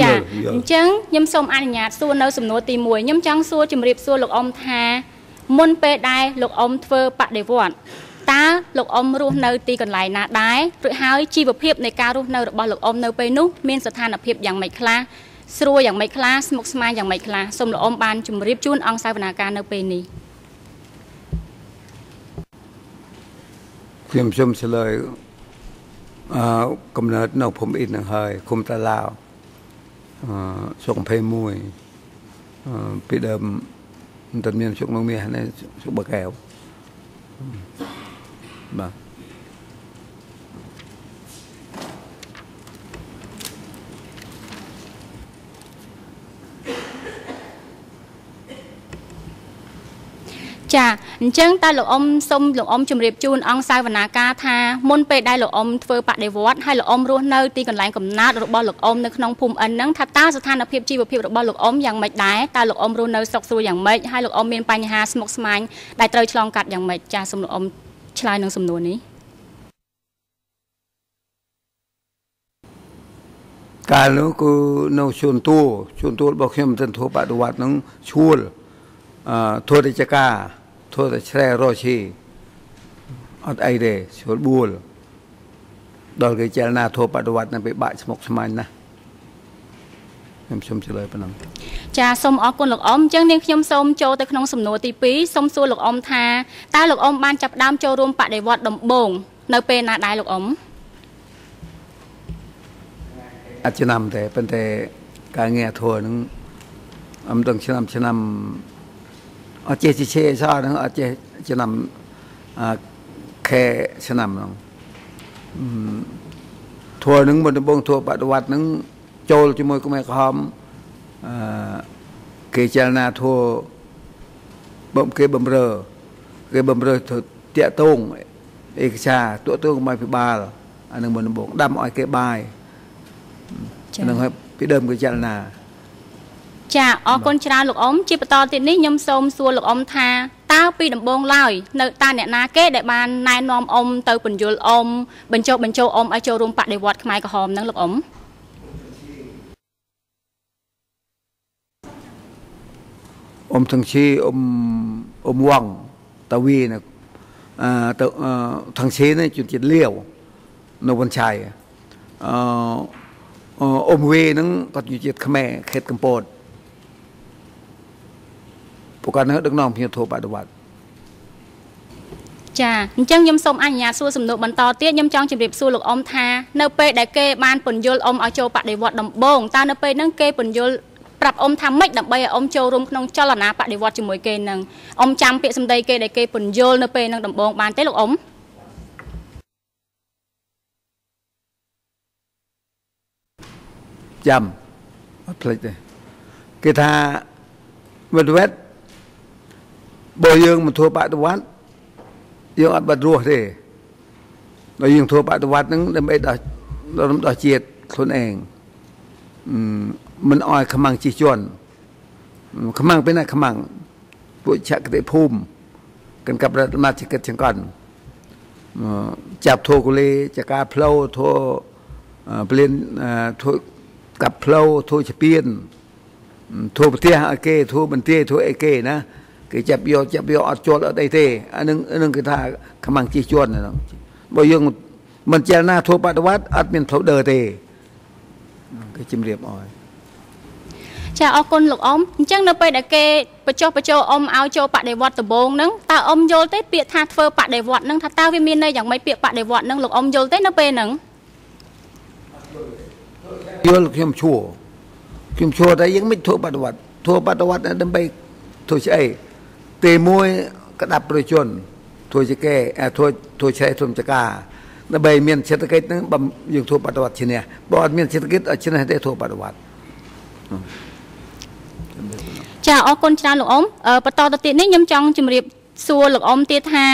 ចាអញ្ចឹងខ្ញុំសូមអនុញ្ញាតសួរនៅសំណួរទី1ខ្ញុំចង់សួរជម្រាបសួរលោកអ៊ំថាមុនពេលដែលលោកអ៊ំធ្វើបដិវត្ត តើលោកអ៊ំរស់នៅទីកន្លែងណាដែរឬហើយជីវភាពនៃការរស់នៅរបស់លោកអ៊ំនៅពេលនោះមានស្ថានភាពយ៉ាងម៉េចខ្លះស្រួលយ៉ាងម៉េចខ្លះស្មុគស្មាញយ៉ាងម៉េចខ្លះសូមលោកអ៊ំបានជម្រាបជូនអង្គសាវនាការនៅពេលនេះខ្ញុំសូមឆ្លើយអឺកំណើតនៅភូមិអ៊ីននឹងហើយឃុំតាឡាវអឺសុក21អឺពីដើមមិនមានជុកនៅមាសនេះជុកបកែវ បាទចាអញ្ចឹងតើលោកអ៊ំសូមលោកអ៊ំជម្រាបជូនអង្គសាវនាការថាមុនពេលដែលលោកអ៊ំធ្វើបដិវត្តហើយលោកអ៊ំរស់នៅទីកន្លែងកំណើតរបស់លោកអ៊ំនៅក្នុងភូមិអិនហ្នឹងថាតើស្ថានភាពជីវភាពរបស់លោកអ៊ំយ៉ាងម៉េចដែរតើលោកអ៊ំរស់នៅស្រុកស្រួលយ៉ាងម៉េចហើយលោកអ៊ំមានបញ្ហាស្មុគស្មាញដែលត្រូវឆ្លងកាត់យ៉ាងម៉េចចាសូមលោកអ៊ំ ឆ្លើយនឹងសំណួរនេះកាលនោះគឺនៅជួនទួជួនទួរបស់ខ្ញុំទៅធ្វើបដិវត្តនឹងឈួលអឺធ្វើរាជការធ្វើតែឆ្រែរឈីអត់អីទេស្រួលបួលដល់គេចលនាធ្វើបដិវត្តនឹងពិបាកស្មុគស្មាញណាស់ខ្ញុំសូមឆ្លើយប៉ុណ្ណឹង ចាសូមអរគុណលោកអ៊ំអញ្ចឹងនាងខ្ញុំសូមចូលទៅក្នុងសំណួរទី2សូមសួរលោកអ៊ំថាតើលោកអ៊ំបានចាប់ផ្ដើមចូលរួមបដិវត្តដំបូងនៅពេលណាដែរលោកអ៊ំអត់ឆ្នាំទេប៉ុន្តែការងារធ្វើនឹងអំដឹងឆ្នាំឆ្នាំអត់ចេះជិះសោះហ្នឹងអត់ចេះឆ្នាំខែឆ្នាំហ្នឹងធัวនឹងមុនដំបូងធัวបដិវត្តនឹងចូលជាមួយខ្មែរក្រហមអឺ គេចលនាធัวបំគេបំរើ គេបំរើទៅតាក់តងឯកសារតាក់តងមកពិបាលអានឹងមុនដំបូងដាំឲ្យគេបាយនឹងហើយពីដើមគេចលនាចាអរគុណច្រើនលោកអ៊ំជាបន្តទៀតនេះខ្ញុំសូមសួរលោកអ៊ំថាតើពីដំបូងឡើយនៅតើអ្នកណាគេដែលបានណែនាំអ៊ំទៅបញ្យលអ៊ំបញ្ចុះបញ្ចុះអ៊ំឲ្យចូលរួមបដិវត្តខ្មែរក្រហមនឹងលោកអ៊ំ អ៊ំទាំងឈីអ៊ំអ៊ំវងតាវីណាអឺទៅទាំងឈីនេះជនជាតិលាវនៅវនឆៃអឺអ៊ំវីហ្នឹងគាត់ជាជាតិខ្មែរខេត្តកំពតពួកគាត់នៅដឹកនាំភ្ញៀវធម៌បដិវត្តចាអញ្ចឹងខ្ញុំសូមអនុញ្ញាតសួរសំណួរបន្តទៀតខ្ញុំចង់ជម្រាបសួរលោកអ៊ំថានៅពេលដែលគេបានពន្យល់អ៊ំឲ្យចូលបដិវត្តដំបូងតើនៅពេលហ្នឹងគេពន្យល់ ប្រាប់អ៊ំថាម៉េចដើម្បីឲ្យអ៊ំចូលរួមក្នុងចលនាបដិវត្តជាមួយគេនឹងអ៊ំចាំពាក្យសម្ដីគេដែលគេពន្យល់នៅពេលហ្នឹងដំបូងបានទេលោកអ៊ំចាំអត់ភ្លេចទេគេថាវិទ្យាបើយើងមិនធ្វើបដិវត្តយើងអត់បាត់រស់ទេដល់យើងធ្វើបដិវត្តហ្នឹងដើម្បីដល់ដល់ជាតិខ្លួនឯង មិនអោយខ្មាំងជិះជន់ខ្មាំងពេលណាខ្មាំងពួកឆក្តិភូមិកិនកាប់រដ្ឋមាជិកិតចង្កន់ចាប់ធូកូលេចការផ្លូវធូព្រៀនធូកាប់ផ្លូវធូស្ពានធូប្រទេសឲ្យគេធូបន្ទាយធូអីគេណាគេចាប់យកចាប់យកអត់ជាប់អត់អីទេអានឹងនឹងគេថាខ្មាំងជិះជាន់ហ្នឹងបើយើងមិនចេះណាធ្វើបដិវត្តអត់មានផ្លូវដើរទេគេជំរាបអោយ ចាអរគុណលោកអ៊ំអញ្ចឹងនៅពេលដែលគេបញ្ចុះបញ្ចោអ៊ំឲ្យចូលបដិវត្តដំបូងហ្នឹងតើអ៊ំយល់ទេពាក្យថាធ្វើបដិវត្តហ្នឹងថាតើវាមានន័យយ៉ាងម៉េចពាក្យបដិវត្តហ្នឹងលោកអ៊ំយល់ទេនៅពេលហ្នឹងយល់ខ្ញុំឈួរខ្ញុំឈួរតែយើងមិនធ្វើបដិវត្តធ្វើបដិវត្តដើម្បីធ្វើស្អីទី1ក្តាប់ប្រជនធ្វើជាគេធ្វើធ្វើឆ្លៃធំចកាដើម្បីមានសេដ្ឋកិច្ចហ្នឹងយើងធ្វើបដិវត្តឈ្នះបើអត់មានសេដ្ឋកិច្ចអត់ឈ្នះទេធ្វើបដិវត្ត ចាអរគុណច្រើនលោកអ៊ំបន្តទៅទៀតនេះខ្ញុំចង់ជម្រាបសួរលោកអ៊ំទៀតថា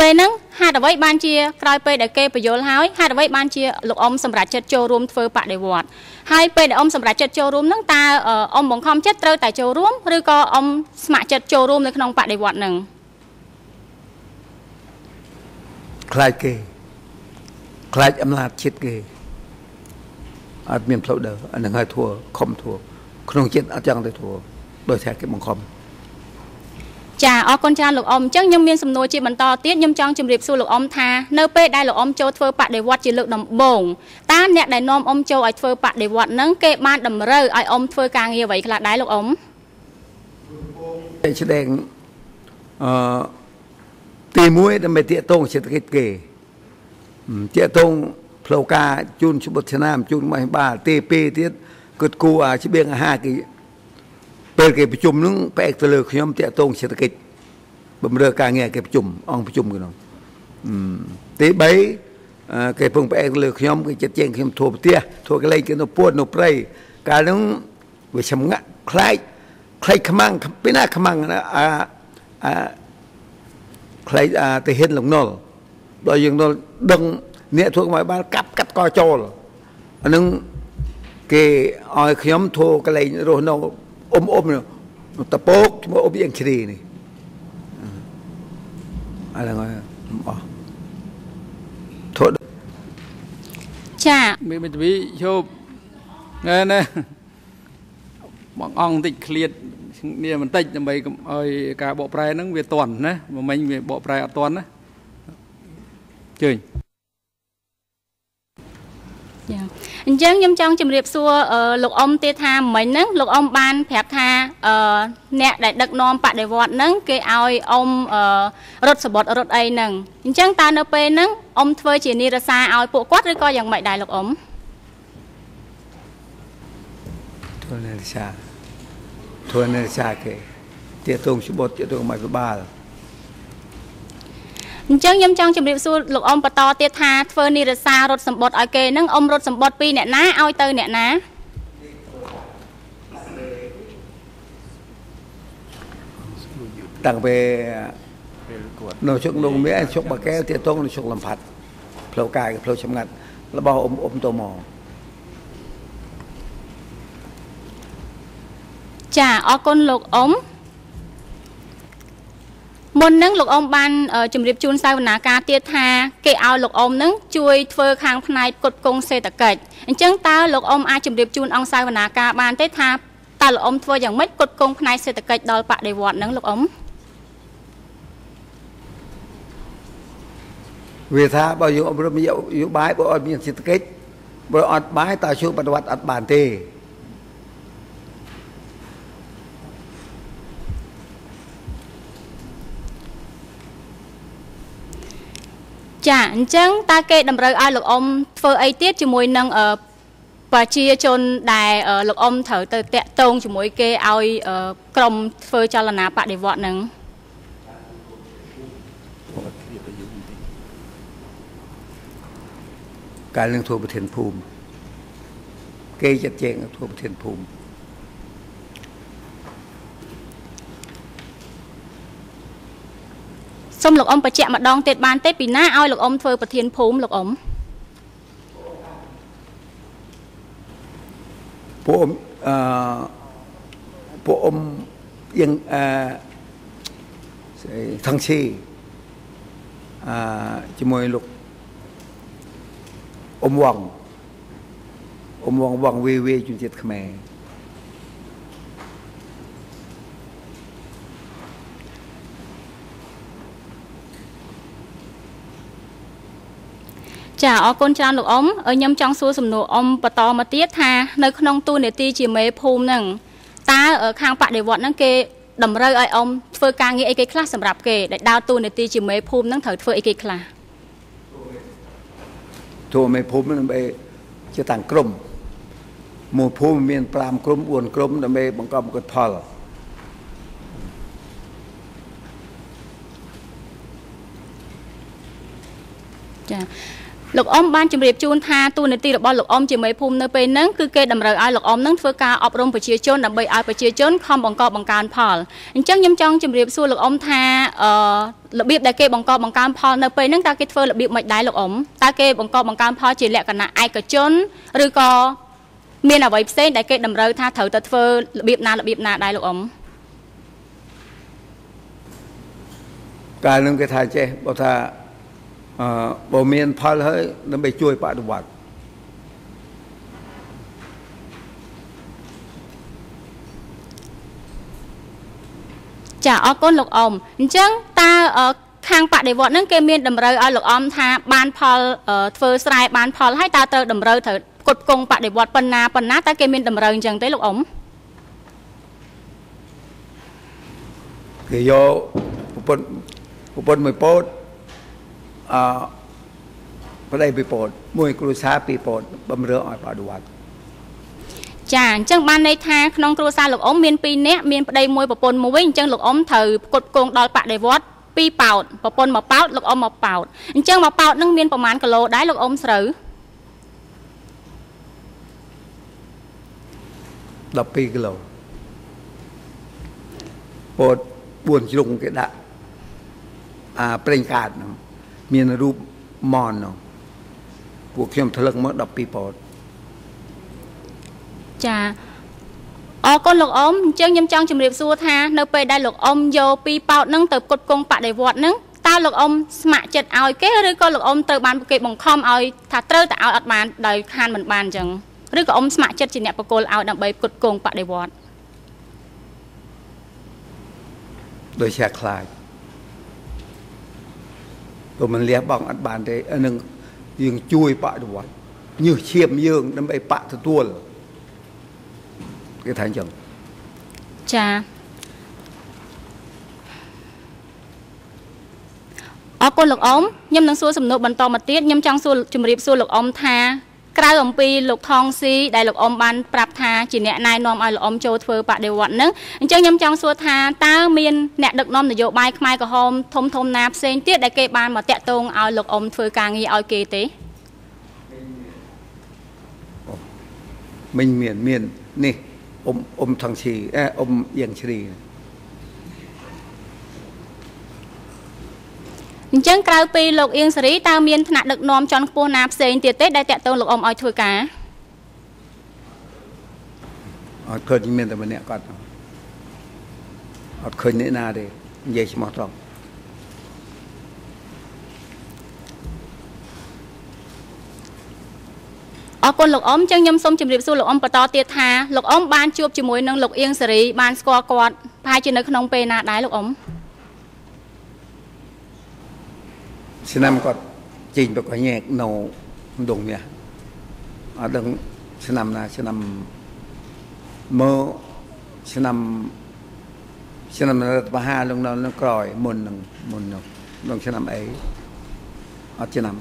ពេលហ្នឹងហេតុអ្វីបានជាក្រោយពេលដែលគេបញ្យល់ហើយហេតុអ្វីបានជាលោកអ៊ំសម្រាប់ចិត្តចូលរួមធ្វើបដិវត្តហើយពេលដែលអ៊ំសម្រាប់ចិត្តចូលរួមហ្នឹងតើអ៊ំបង្ខំចិត្តត្រូវតែចូលរួមឬក៏អ៊ំស្ម័គ្រចិត្តចូលរួមនៅក្នុងបដិវត្តហ្នឹងខ្លាចគេខ្លាចអំណាចចិត្តគេអត់មានផ្លូវដើរអានឹងហើយធัวខំធัว ក្នុងចិត្តអត់ចង់ទៅធัวដោយតែគេបង្ខំចាអរគុណច្រើនលោកអ៊ំអញ្ចឹងខ្ញុំមានសំណួរជាបន្តទៀតខ្ញុំចង់ជម្រាបសួរលោកអ៊ំថានៅពេលដែលលោកអ៊ំចូលធ្វើបដិវត្តជាលើកដំបូងតើអ្នកដែលនាំអ៊ំចូលឲ្យធ្វើបដិវត្តហ្នឹងគេបានតម្រូវឲ្យអ៊ំធ្វើការងារអ្វីខ្លះដែរលោកអ៊ំស្ដែងអឺទី1ដើម្បីតាកតងសេដ្ឋកិច្ចគេតាកតងផ្លូវការជូនឈុតឆ្នាំជូនមកបាលទី2ទៀត គិតគូអាច្បៀងអាហារគេពេលគេប្រជុំនឹងផ្អែកទៅលើខ្ញុំតាក់ទងសេដ្ឋកិច្ចបំរើការងារគេប្រជុំអង្គប្រជុំក្នុងទី3គេពឹងផ្អែកលើខ្ញុំគេចិត្តជាងខ្ញុំធួផ្ទះធួកលែងគេនៅពួតនៅព្រៃកាលនោះវាឆ្ងាក់ខ្លាចខ្លាចខ្មាំងពីណាខ្មាំងអាអាខ្លាចអាទៅហ៊ានលងនល់ដល់យើងដល់ដឹងអ្នកធ្វើមកបានកាប់កាត់កចូលអានឹង គេឲ្យខ្ញុំធួកលែងរស់នៅអ៊ំអ៊ំតពកឈ្មោះអ៊ំយ៉ាងជ្រីនេះអាហ្នឹងអស់ធួចាមានមេធាវីជប់ណែណែបងអង្គតិចឃ្លាតនេះបន្តិចដើម្បីឲ្យការបកប្រែហ្នឹងវាតន់ណាមិនមិញវាបកប្រែអត់តន់ណាជើញ ចាអញ្ចឹងខ្ញុំចង់ជម្រាបសួរលោកអ៊ំទៀតថាមិញហ្នឹងលោកអ៊ំបានប្រាប់ថាអ្នកដែលដឹកនាំបដិវត្តហ្នឹងគេឲ្យអ៊ំរត់សបុតរត់អីហ្នឹងអញ្ចឹងតើនៅពេលហ្នឹងអ៊ំធ្វើជានិរសាឲ្យពួកគាត់ឬក៏យ៉ាងម៉េចដែរលោកអ៊ំធ្វើនិរសាធ្វើនិរសាគេទាទងស្បុតទាទងមកបបាល អញ្ចឹងខ្ញុំចង់ជម្រាបសួរលោកអ៊ំបន្តទៀតថាធ្វើនិរសារត់សម្បត្តិឲ្យគេហ្នឹងអ៊ំរត់សម្បត្តិពីអ្នកណាឲ្យទៅអ្នកណាតាំងពីនៅជុកនងមានជុកបកែវទាតងនៅជុកលំផាត់ផ្លូវកាយផ្លូវចម្ងាត់របស់អ៊ំអ៊ំទៅមកចាអរគុណលោកអ៊ំ មុននឹងលោកអ៊ំបានជម្រាបជូនសាវនាការទៀតថា គេឲ្យលោកអ៊ំនឹងជួយធ្វើខាងផ្នែកគុតគងសេដ្ឋកិច្ចអញ្ចឹងតើលោកអ៊ំអាចជម្រាបជូនអង្គសាវនាការបានទេថាតើលោកអ៊ំធ្វើយ៉ាងម៉េចគុតគងផ្នែកសេដ្ឋកិច្ចដល់បដិវត្តនឹងលោកអ៊ំវាថាបើយើងអប់រំយោបាយបើអត់មានសេដ្ឋកិច្ចបើអត់បាយតើជួយបដិវត្តអត់បានទេ ចាអញ្ចឹងតើគេតម្រូវឲ្យលោកអ៊ំធ្វើអីទៀតជាមួយនឹងប្រជាជនដែលលោកអ៊ំត្រូវទៅតាក់ទងជាមួយគេឲ្យក្រុមធ្វើចលនាបដិវត្តនឹងកាលនឹងធ្វើប្រធានភូមិគេចាត់ចែងធ្វើប្រធានភូមិ សូមលោកអ៊ំបញ្ជាក់ម្ដងទៀតបានទេពីណាឲ្យលោកអ៊ំធ្វើប្រធានភូមិលោកអ៊ំពួកអឺពួកអ៊ំយ៉ាងអឺស្អីថងឈីអឺជាមួយលោកអ៊ំវងអ៊ំវងវងវីវីជំនឿខ្មែរ ចាអរគុណច្រើនលោកអ៊ំខ្ញុំចង់សួរសំណួរអ៊ំបន្តមកទៀតថានៅក្នុងទូនេតិជាមេភូមិហ្នឹងតើខាងបដិវត្តហ្នឹងគេតម្រូវឲ្យអ៊ំធ្វើការងារអីគេខ្លះសម្រាប់គេដែលដើរទូនេតិជាមេភូមិហ្នឹងត្រូវធ្វើអីគេខ្លះទូមេភូមិហ្នឹងបែជាតាំងក្រុមមួយភូមិមាន5ក្រុម4ក្រុមដើម្បីបង្កប់កត់ផលចា លោកអ៊ំបានជម្រាបជូនថាទូនាទីរបស់លោកអ៊ំជាមេភូមិនៅពេលហ្នឹងគឺគេតម្រូវឲ្យលោកអ៊ំហ្នឹងធ្វើការអប់រំប្រជាជនដើម្បីឲ្យប្រជាជនខំបង្កបង្កើនផលអញ្ចឹងខ្ញុំចង់ជម្រាបសួរលោកអ៊ំថាអឺរបៀបដែលគេបង្កបង្កើនផលនៅពេលហ្នឹងតើគេធ្វើរបៀបម៉េចដែរលោកអ៊ំតើគេបង្កបង្កើនផលជាលក្ខណៈឯកជនឬក៏មានអ្វីផ្សេងដែលគេតម្រូវថាត្រូវតែធ្វើរបៀបណារបៀបណាដែរលោកអ៊ំកាលនឹងគេថាចេះបើថា អឺបើមានផលហើយដើម្បីជួយបដិវត្តចាអរគុណលោកអ៊ំអញ្ចឹងតើខាងបដិវត្តហ្នឹងគេមានតម្រូវឲ្យលោកអ៊ំថាបានផលធ្វើស្រែបានផលហើយតើត្រូវតម្រូវត្រូវគុតគង់បដិវត្តប៉ុណ្ណាប៉ុណ្ណាតើគេមានតម្រូវអញ្ចឹងទេលោកអ៊ំគេយកប្រពន្ធប្រពន្ធមួយពោតអឺ ប្តីពីពោតមួយគ្រួសារពីពោតបំរើឲ្យបដិវត្តចាអញ្ចឹងបានន័យថាក្នុងគ្រួសារលោកអ៊ំមាន2នាក់មានប្តីមួយប្រពន្ធមួយអញ្ចឹងលោកអ៊ំត្រូវផ្គត់ផ្គង់ដល់បដិវត្ត2ប៉ោតប្រពន្ធ1ប៉ោតលោកអ៊ំ1ប៉ោតអញ្ចឹង1ប៉ោតនឹងមានប្រមាណគីឡូដែរលោកអ៊ំស្រូវ12គីឡូពោត4ជ្រុងគេដាក់អាប្រេងកាតនោះ មានរូបមននោះពួកខ្ញុំថ្លឹកមក12ពោតចាអរគុណលោកអ៊ំអញ្ចឹងខ្ញុំចង់ជម្រាបសួរថានៅពេលដែលលោកអ៊ំយកពីប៉ោតហ្នឹងទៅគុតគង់បដិវត្តហ្នឹងតើលោកអ៊ំស្ម័គ្រចិត្តឲ្យគេឬក៏លោកអ៊ំត្រូវបានគេបង្ខំឲ្យថាត្រូវតែឲ្យអត់បានដោយខានមិនបានអញ្ចឹងឬក៏អ៊ំស្ម័គ្រចិត្តជាអ្នកបកគលឲ្យដើម្បីគុតគង់បដិវត្តដោយជាខ្លាច ព្រោះមិនលះបង់អត់បានទេនឹងយើងជួយបដិវត្តញើសឈាមយើងដើម្បីបកទទួលគេថាអញ្ចឹងចាអរគុណលោកអ៊ំខ្ញុំនឹងសួរសំណួរបន្តមកទៀតខ្ញុំចង់សួរជម្រាបសួរលោកអ៊ំថា ក្រៅអំពីលោកថងស៊ីដែលលោកអ៊ំបានប្រាប់ថាជាអ្នកណែនាំឲ្យលោកអ៊ំចូលធ្វើបដិវត្តនឹងអញ្ចឹងខ្ញុំចង់សួរថាតើមានអ្នកដឹកនាំនយោបាយខ្មែរក្រហមធំធំណាផ្សេងទៀតដែលគេបានមកតាក់ទងឲ្យលោកអ៊ំធ្វើការងារឲ្យគេទេមិញមានមាននេះអ៊ំអ៊ំថងស៊ីអ៊ំយ៉ាងជ្រី អញ្ចឹងក្រៅពីលោកអៀងសេរីតើមានថ្នាក់ដឹកនាំជាន់ខ្ពស់ណាផ្សេងទៀតទេដែលតាក់ទងលោកអ៊ំឲ្យធ្វើការអត់ឃើញមានតែម្នាក់គាត់អត់ឃើញអ្នកណាទេនិយាយឈ្មោះត្រង់អរគុណលោកអ៊ំចឹងខ្ញុំសូមជម្រាបសួរលោកអ៊ំបន្តទៀតថាលោកអ៊ំបានជួបជាមួយនឹងលោកអៀងសេរីបានស្គាល់គាត់ប្រហែលជានៅក្នុងពេលណាដែរលោកអ៊ំ ឆ្នាំគាត់ចេញប្រកញែកនៅដងនេះអត់ដឹងឆ្នាំណាឆ្នាំមើឆ្នាំឆ្នាំរដ្ឋបហាលងនៅក្រោយមុននឹងមុននឹងក្នុងឆ្នាំអីអត់ឆ្នាំ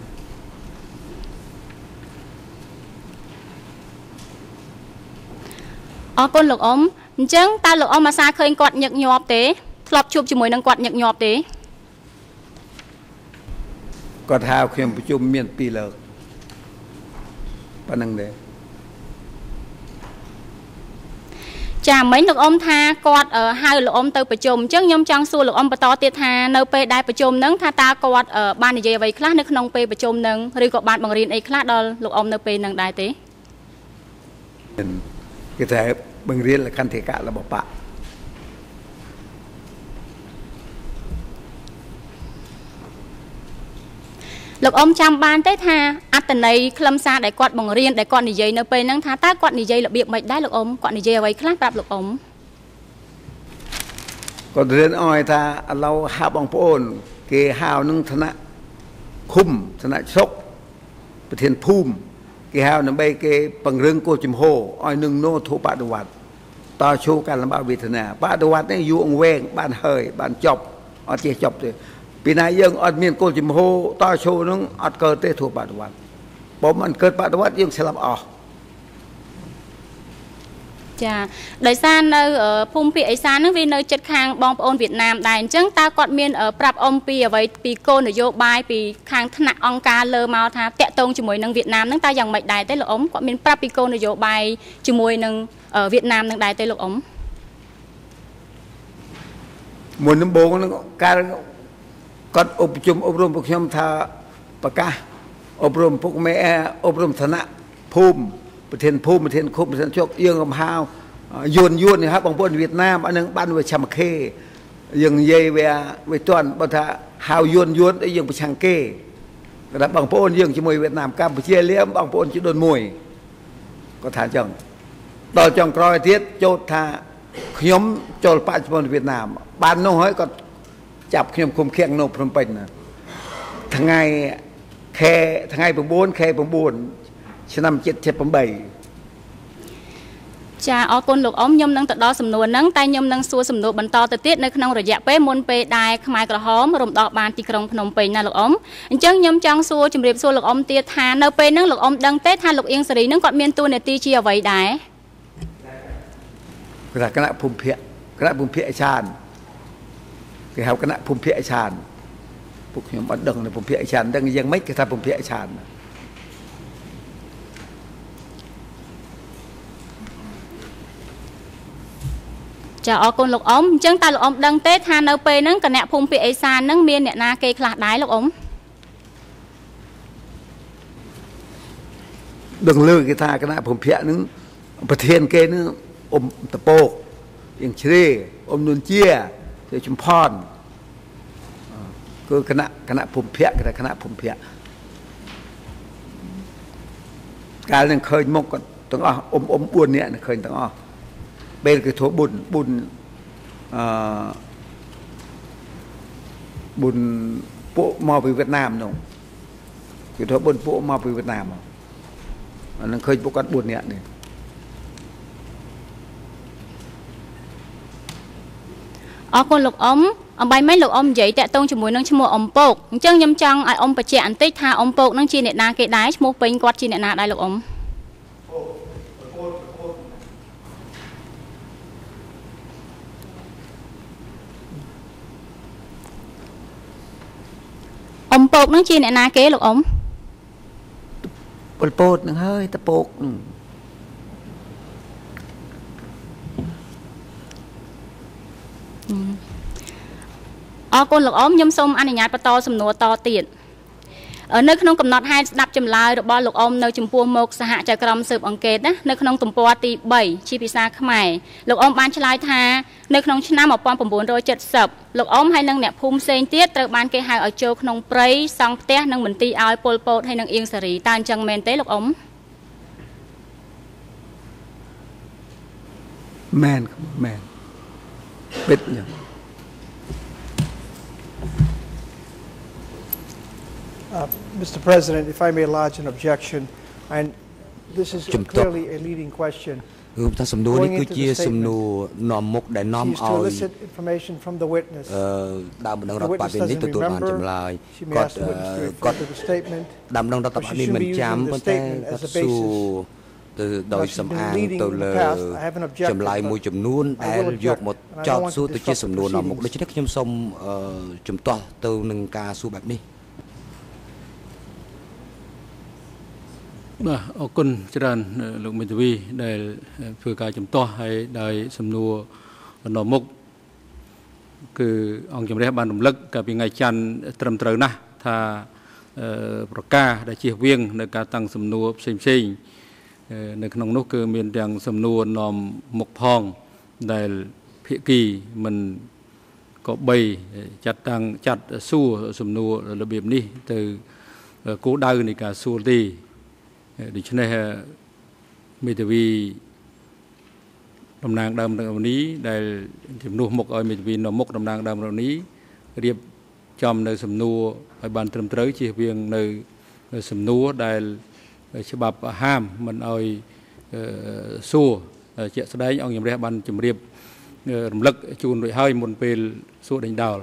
អរគុណលោកអ៊ំអញ្ចឹងតើលោកអ៊ំអាសាឃើញគាត់ញឹកញាប់ទេធ្លាប់ជួបជាមួយនឹងគាត់ញឹកញាប់ទេ គាត់ហៅខ្ញុំប្រជុំមាន2លើកប៉ុណ្្នឹងទេចាមិញលោកអ៊ំថាគាត់ហៅលោកអ៊ំទៅប្រជុំអញ្ចឹងខ្ញុំចង់សួរលោកអ៊ំបន្តទៀតថានៅពេលដែលប្រជុំហ្នឹងថាតើគាត់បាននិយាយអ្វីខ្លះនៅក្នុងពេលប្រជុំហ្នឹងឬក៏បានបង្រៀនអីខ្លះដល់លោកអ៊ំនៅពេលហ្នឹងដែរទេគេថាបង្រៀនលក្ខន្តិកៈរបស់បក លោកអ៊ំចាំបានទេថាអត្តន័យខ្លឹមសារដែលគាត់បង្រៀនដែលគាត់និយាយនៅពេលហ្នឹងថាតើគាត់និយាយរបៀបម៉េចដែរលោកអ៊ំគាត់និយាយអ្វីខ្លះប្រាប់លោកអ៊ំគាត់រៀនអោយថាឥឡូវហៅបងប្អូន គេហៅនឹងឋានៈឃុំឋានៈស្រុកប្រធានភូមិគេហៅដើម្បីគេពង្រឹងគោលជំហរឲ្យនឹងនោធុបដិវត្តតឈូការលំបាកវេទនាបដិវត្តនេះយូរអង្វែងបានហើយបានចប់អត់ចេះចប់ទេ ពីណាយើងអត់មានគោលជំហរតឈូនឹងអត់កើតទេធុបដិវត្តបើមិនកើតបដិវត្តយើងស្លាប់អស់ចាដោយសារនៅភូមិភាគឦសានហ្នឹងវានៅជិតខាងបងប្អូនវៀតណាមដែរអញ្ចឹងតើគាត់មានប្រាប់អ៊ំពីអ្វីពីគោលនយោបាយពីខាងថ្នាក់អង្គការលើមកថាតាក់ទងជាមួយនឹងវៀតណាមហ្នឹងតើយ៉ាងម៉េចដែរទេលោកអ៊ំគាត់មានប្រាប់ពីគោលនយោបាយជាមួយនឹងវៀតណាមហ្នឹងដែរទេលោកអ៊ំមុនដំបូងហ្នឹងការ គាត់ឧបជុំអប់រំពួកខ្ញុំថាប្រកាសអប់រំពុកមេអប់រំឋានៈភូមិប្រធានភូមិប្រធានឃុំប្រធានជោគយើងកំហៅយួនយួននេះហ่าបងប្អូនវៀតណាមអានឹងបានវាឆាំខេយើងនិយាយវាវាទាន់បើថាហៅយួនយួនអីយើងប្រឆាំងគេគាត់បងប្អូនយើងជាមួយវៀតណាមកម្ពុជាលៀមបងប្អូនជាដូនមួយគាត់ថាអញ្ចឹងដល់ចុងក្រោយទៀតចូលថាខ្ញុំចូលបច្ចុប្បន្នវៀតណាមបាននោះហើយគាត់ ចាប់ខ្ញុំគុំខៀងនៅភ្នំពេញថ្ងៃខែថ្ងៃ9ខែ9ឆ្នាំ78ចាអរគុណលោកអ៊ំខ្ញុំនឹងទៅដល់សំណួរហ្នឹងតែខ្ញុំនឹងសួរសំណួរបន្តទៅទៀតនៅក្នុងរយៈពេលមុនពេលដែលខ្មែរក្រហមរំដោះបានទីក្រុងភ្នំពេញណាលោកអ៊ំអញ្ចឹងខ្ញុំចង់សួរជម្រាបសួរលោកអ៊ំទៀតថានៅពេលហ្នឹងលោកអ៊ំដឹងទេថាលោកអៀងសេរីហ្នឹងគាត់មានតួនាទីជាអ្វីដែរគណៈគណៈភូមិភាគគណៈភូមិភាគអាចារ្យ គេហៅគណៈភូមិភាគអឆានពួកខ្ញុំអត់ដឹងភូមិភាគអឆានដឹងយ៉ាងម៉េចគេថាភូមិភាគអឆានចាអរគុណលោកអ៊ំអញ្ចឹងតើលោកអ៊ំដឹងទេថានៅពេលហ្នឹងគណៈភូមិភាគអេសានហ្នឹងមានអ្នកណាគេខ្លះដែរលោកអ៊ំដឹងលើគេថាគណៈភូមិភាគហ្នឹងប្រធានគេហ្នឹងអ៊ំតពកយ៉ាងជ្រេអ៊ំនួនជា ជាចំផនគឺគណៈគណៈភូមិភាគគេថាគណៈភូមិភាគកាលនឹងឃើញមុខគាត់ទាំងអស់អ៊ំអ៊ំ4នាក់ឃើញទាំងអស់ពេលគឺធ្វើបុណ្យបុណ្យអឺបុណ្យពួកមកពីវៀតណាមនោះគឺធ្វើបុណ្យពួកមកពីវៀតណាមអានឹងឃើញពួកគាត់4នាក់នេះ អរគុណលោកអ៊ំអំបីមិញលោកអ៊ំនិយាយតាក់ទងជាមួយនឹងឈ្មោះអ៊ំពកអញ្ចឹងខ្ញុំចង់ឲ្យអ៊ំបញ្ជាក់បន្តិចថាអ៊ំពកនឹងជាអ្នកណាគេដែរឈ្មោះពេញគាត់ជាអ្នកណាដែរលោកអ៊ំអ៊ំពកនឹងជាអ្នកណាគេលោកអ៊ំពលពតនឹងហើយតពក អរគុណលោកអ៊ំខ្ញុំសូមអនុញ្ញាតបន្តសំណួរតទៀតនៅក្នុងកំណត់ហេតុស្ដាប់ចម្លើយរបស់លោកអ៊ំនៅចំពោះមកសហចក្រមស៊ើបអង្កេតណានៅក្នុងទំព័រទី3ជាភាសាខ្មែរលោកអ៊ំបានឆ្លើយថានៅក្នុងឆ្នាំ1970លោកអ៊ំហើយនិងអ្នកភូមិផ្សេងទៀតត្រូវបានគេហៅឲ្យចូលក្នុងព្រៃសង់ផ្ទះនិងមន្ទីរឲ្យពលពតហើយនិងអៀងសារីតើអញ្ចឹងមែនទេលោកអ៊ំមែនមែនបិទយ៉ាង Uh, Mr. President, if I may lodge an objection, and this is clearly a leading question. គឺថាសំណួរនេះគឺជាសំណួរនាំមុខដែលនាំឲ្យអឺដើមបណ្ដឹងរដ្ឋបាលពេលនេះទទួលបានចម្លើយគាត់គាត់ដើមបណ្ដឹងរដ្ឋបាលនេះមិនចាំប៉ុន្តែគាត់សួរទៅដោយសំអាងទៅលើចម្លើយមួយចំនួនដែលយកមកចោទសួរទៅជាសំណួរនាំមុខដូច្នេះខ្ញុំសូមជំទាស់ទៅនឹងការសួរបែបនេះ បាទអរគុណច្រើនលោកមេធាវីដែលធ្វើការជំទាស់ហើយដោយសំណួរបន្តមុខគឺអង្គជំរះបានរំលឹកកាលពីថ្ងៃច័ន្ទត្រឹមត្រូវណាស់ថាប្រកាសដែលជៀសវាងនៅការតាំងសំណួរផ្សេងផ្សេងនៅក្នុងនោះគឺមានទាំងសំណួរនាំមុខផងដែលភាគីមិនក៏បីចាត់តាំងចាត់សួរសំណួររបៀបនេះទៅគោលដៅនៃការសួរទេ ដូច្នេះមេធាវីតំណាងដើមរនេះដែលជំនួសមុខឲ្យមេធាវីនៅមុខតំណាងដើមរនេះរៀបចំនៅសំណួរឲ្យបានត្រឹមត្រូវជៀសវាងនៅសំណួរដែលច្បាប់ហាមមិនឲ្យសួរជាក់ស្ដែងអង្គជំរះបានជម្រាបរំលឹកជូនរួចហើយមុនពេលសួរដេញដោល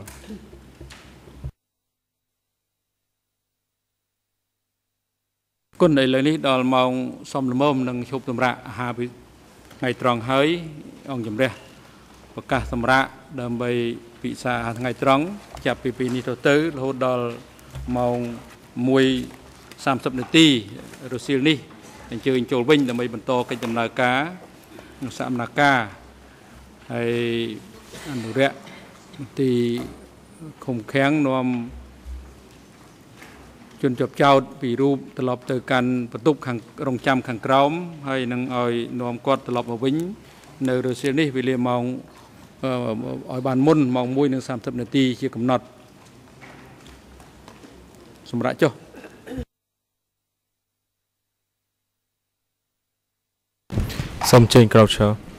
គុណឥឡូវនេះដល់ម៉ោងសំលមមនឹងឈប់សម្រាប់អាហារពីថ្ងៃត្រង់ហើយអង្គជំរះប្រកាសសម្រាប់ដើម្បីពិសាថ្ងៃត្រង់ចាប់ពីពេលនេះទៅទៅរហូតដល់ម៉ោង1:30នាទីរសៀលនេះអញ្ជើញចូលវិញដើម្បីបន្តកិច្ចដំណើរការសកម្មភាពហើយអនុរិយទីឃុំឃាំងនាំ ជនជាប់ចោតពីរូបត្រឡប់ទៅកាន់បន្ទប់ខាងរងចាំខាងក្រោមហើយនឹងឲ្យនាំគាត់ត្រឡប់មកវិញនៅរសៀលនេះវេលាម៉ោងឲ្យបានមុនម៉ោង1:30នាទីជាកំណត់សម្រាប់ចុះសូមជើញក្រោកឈរ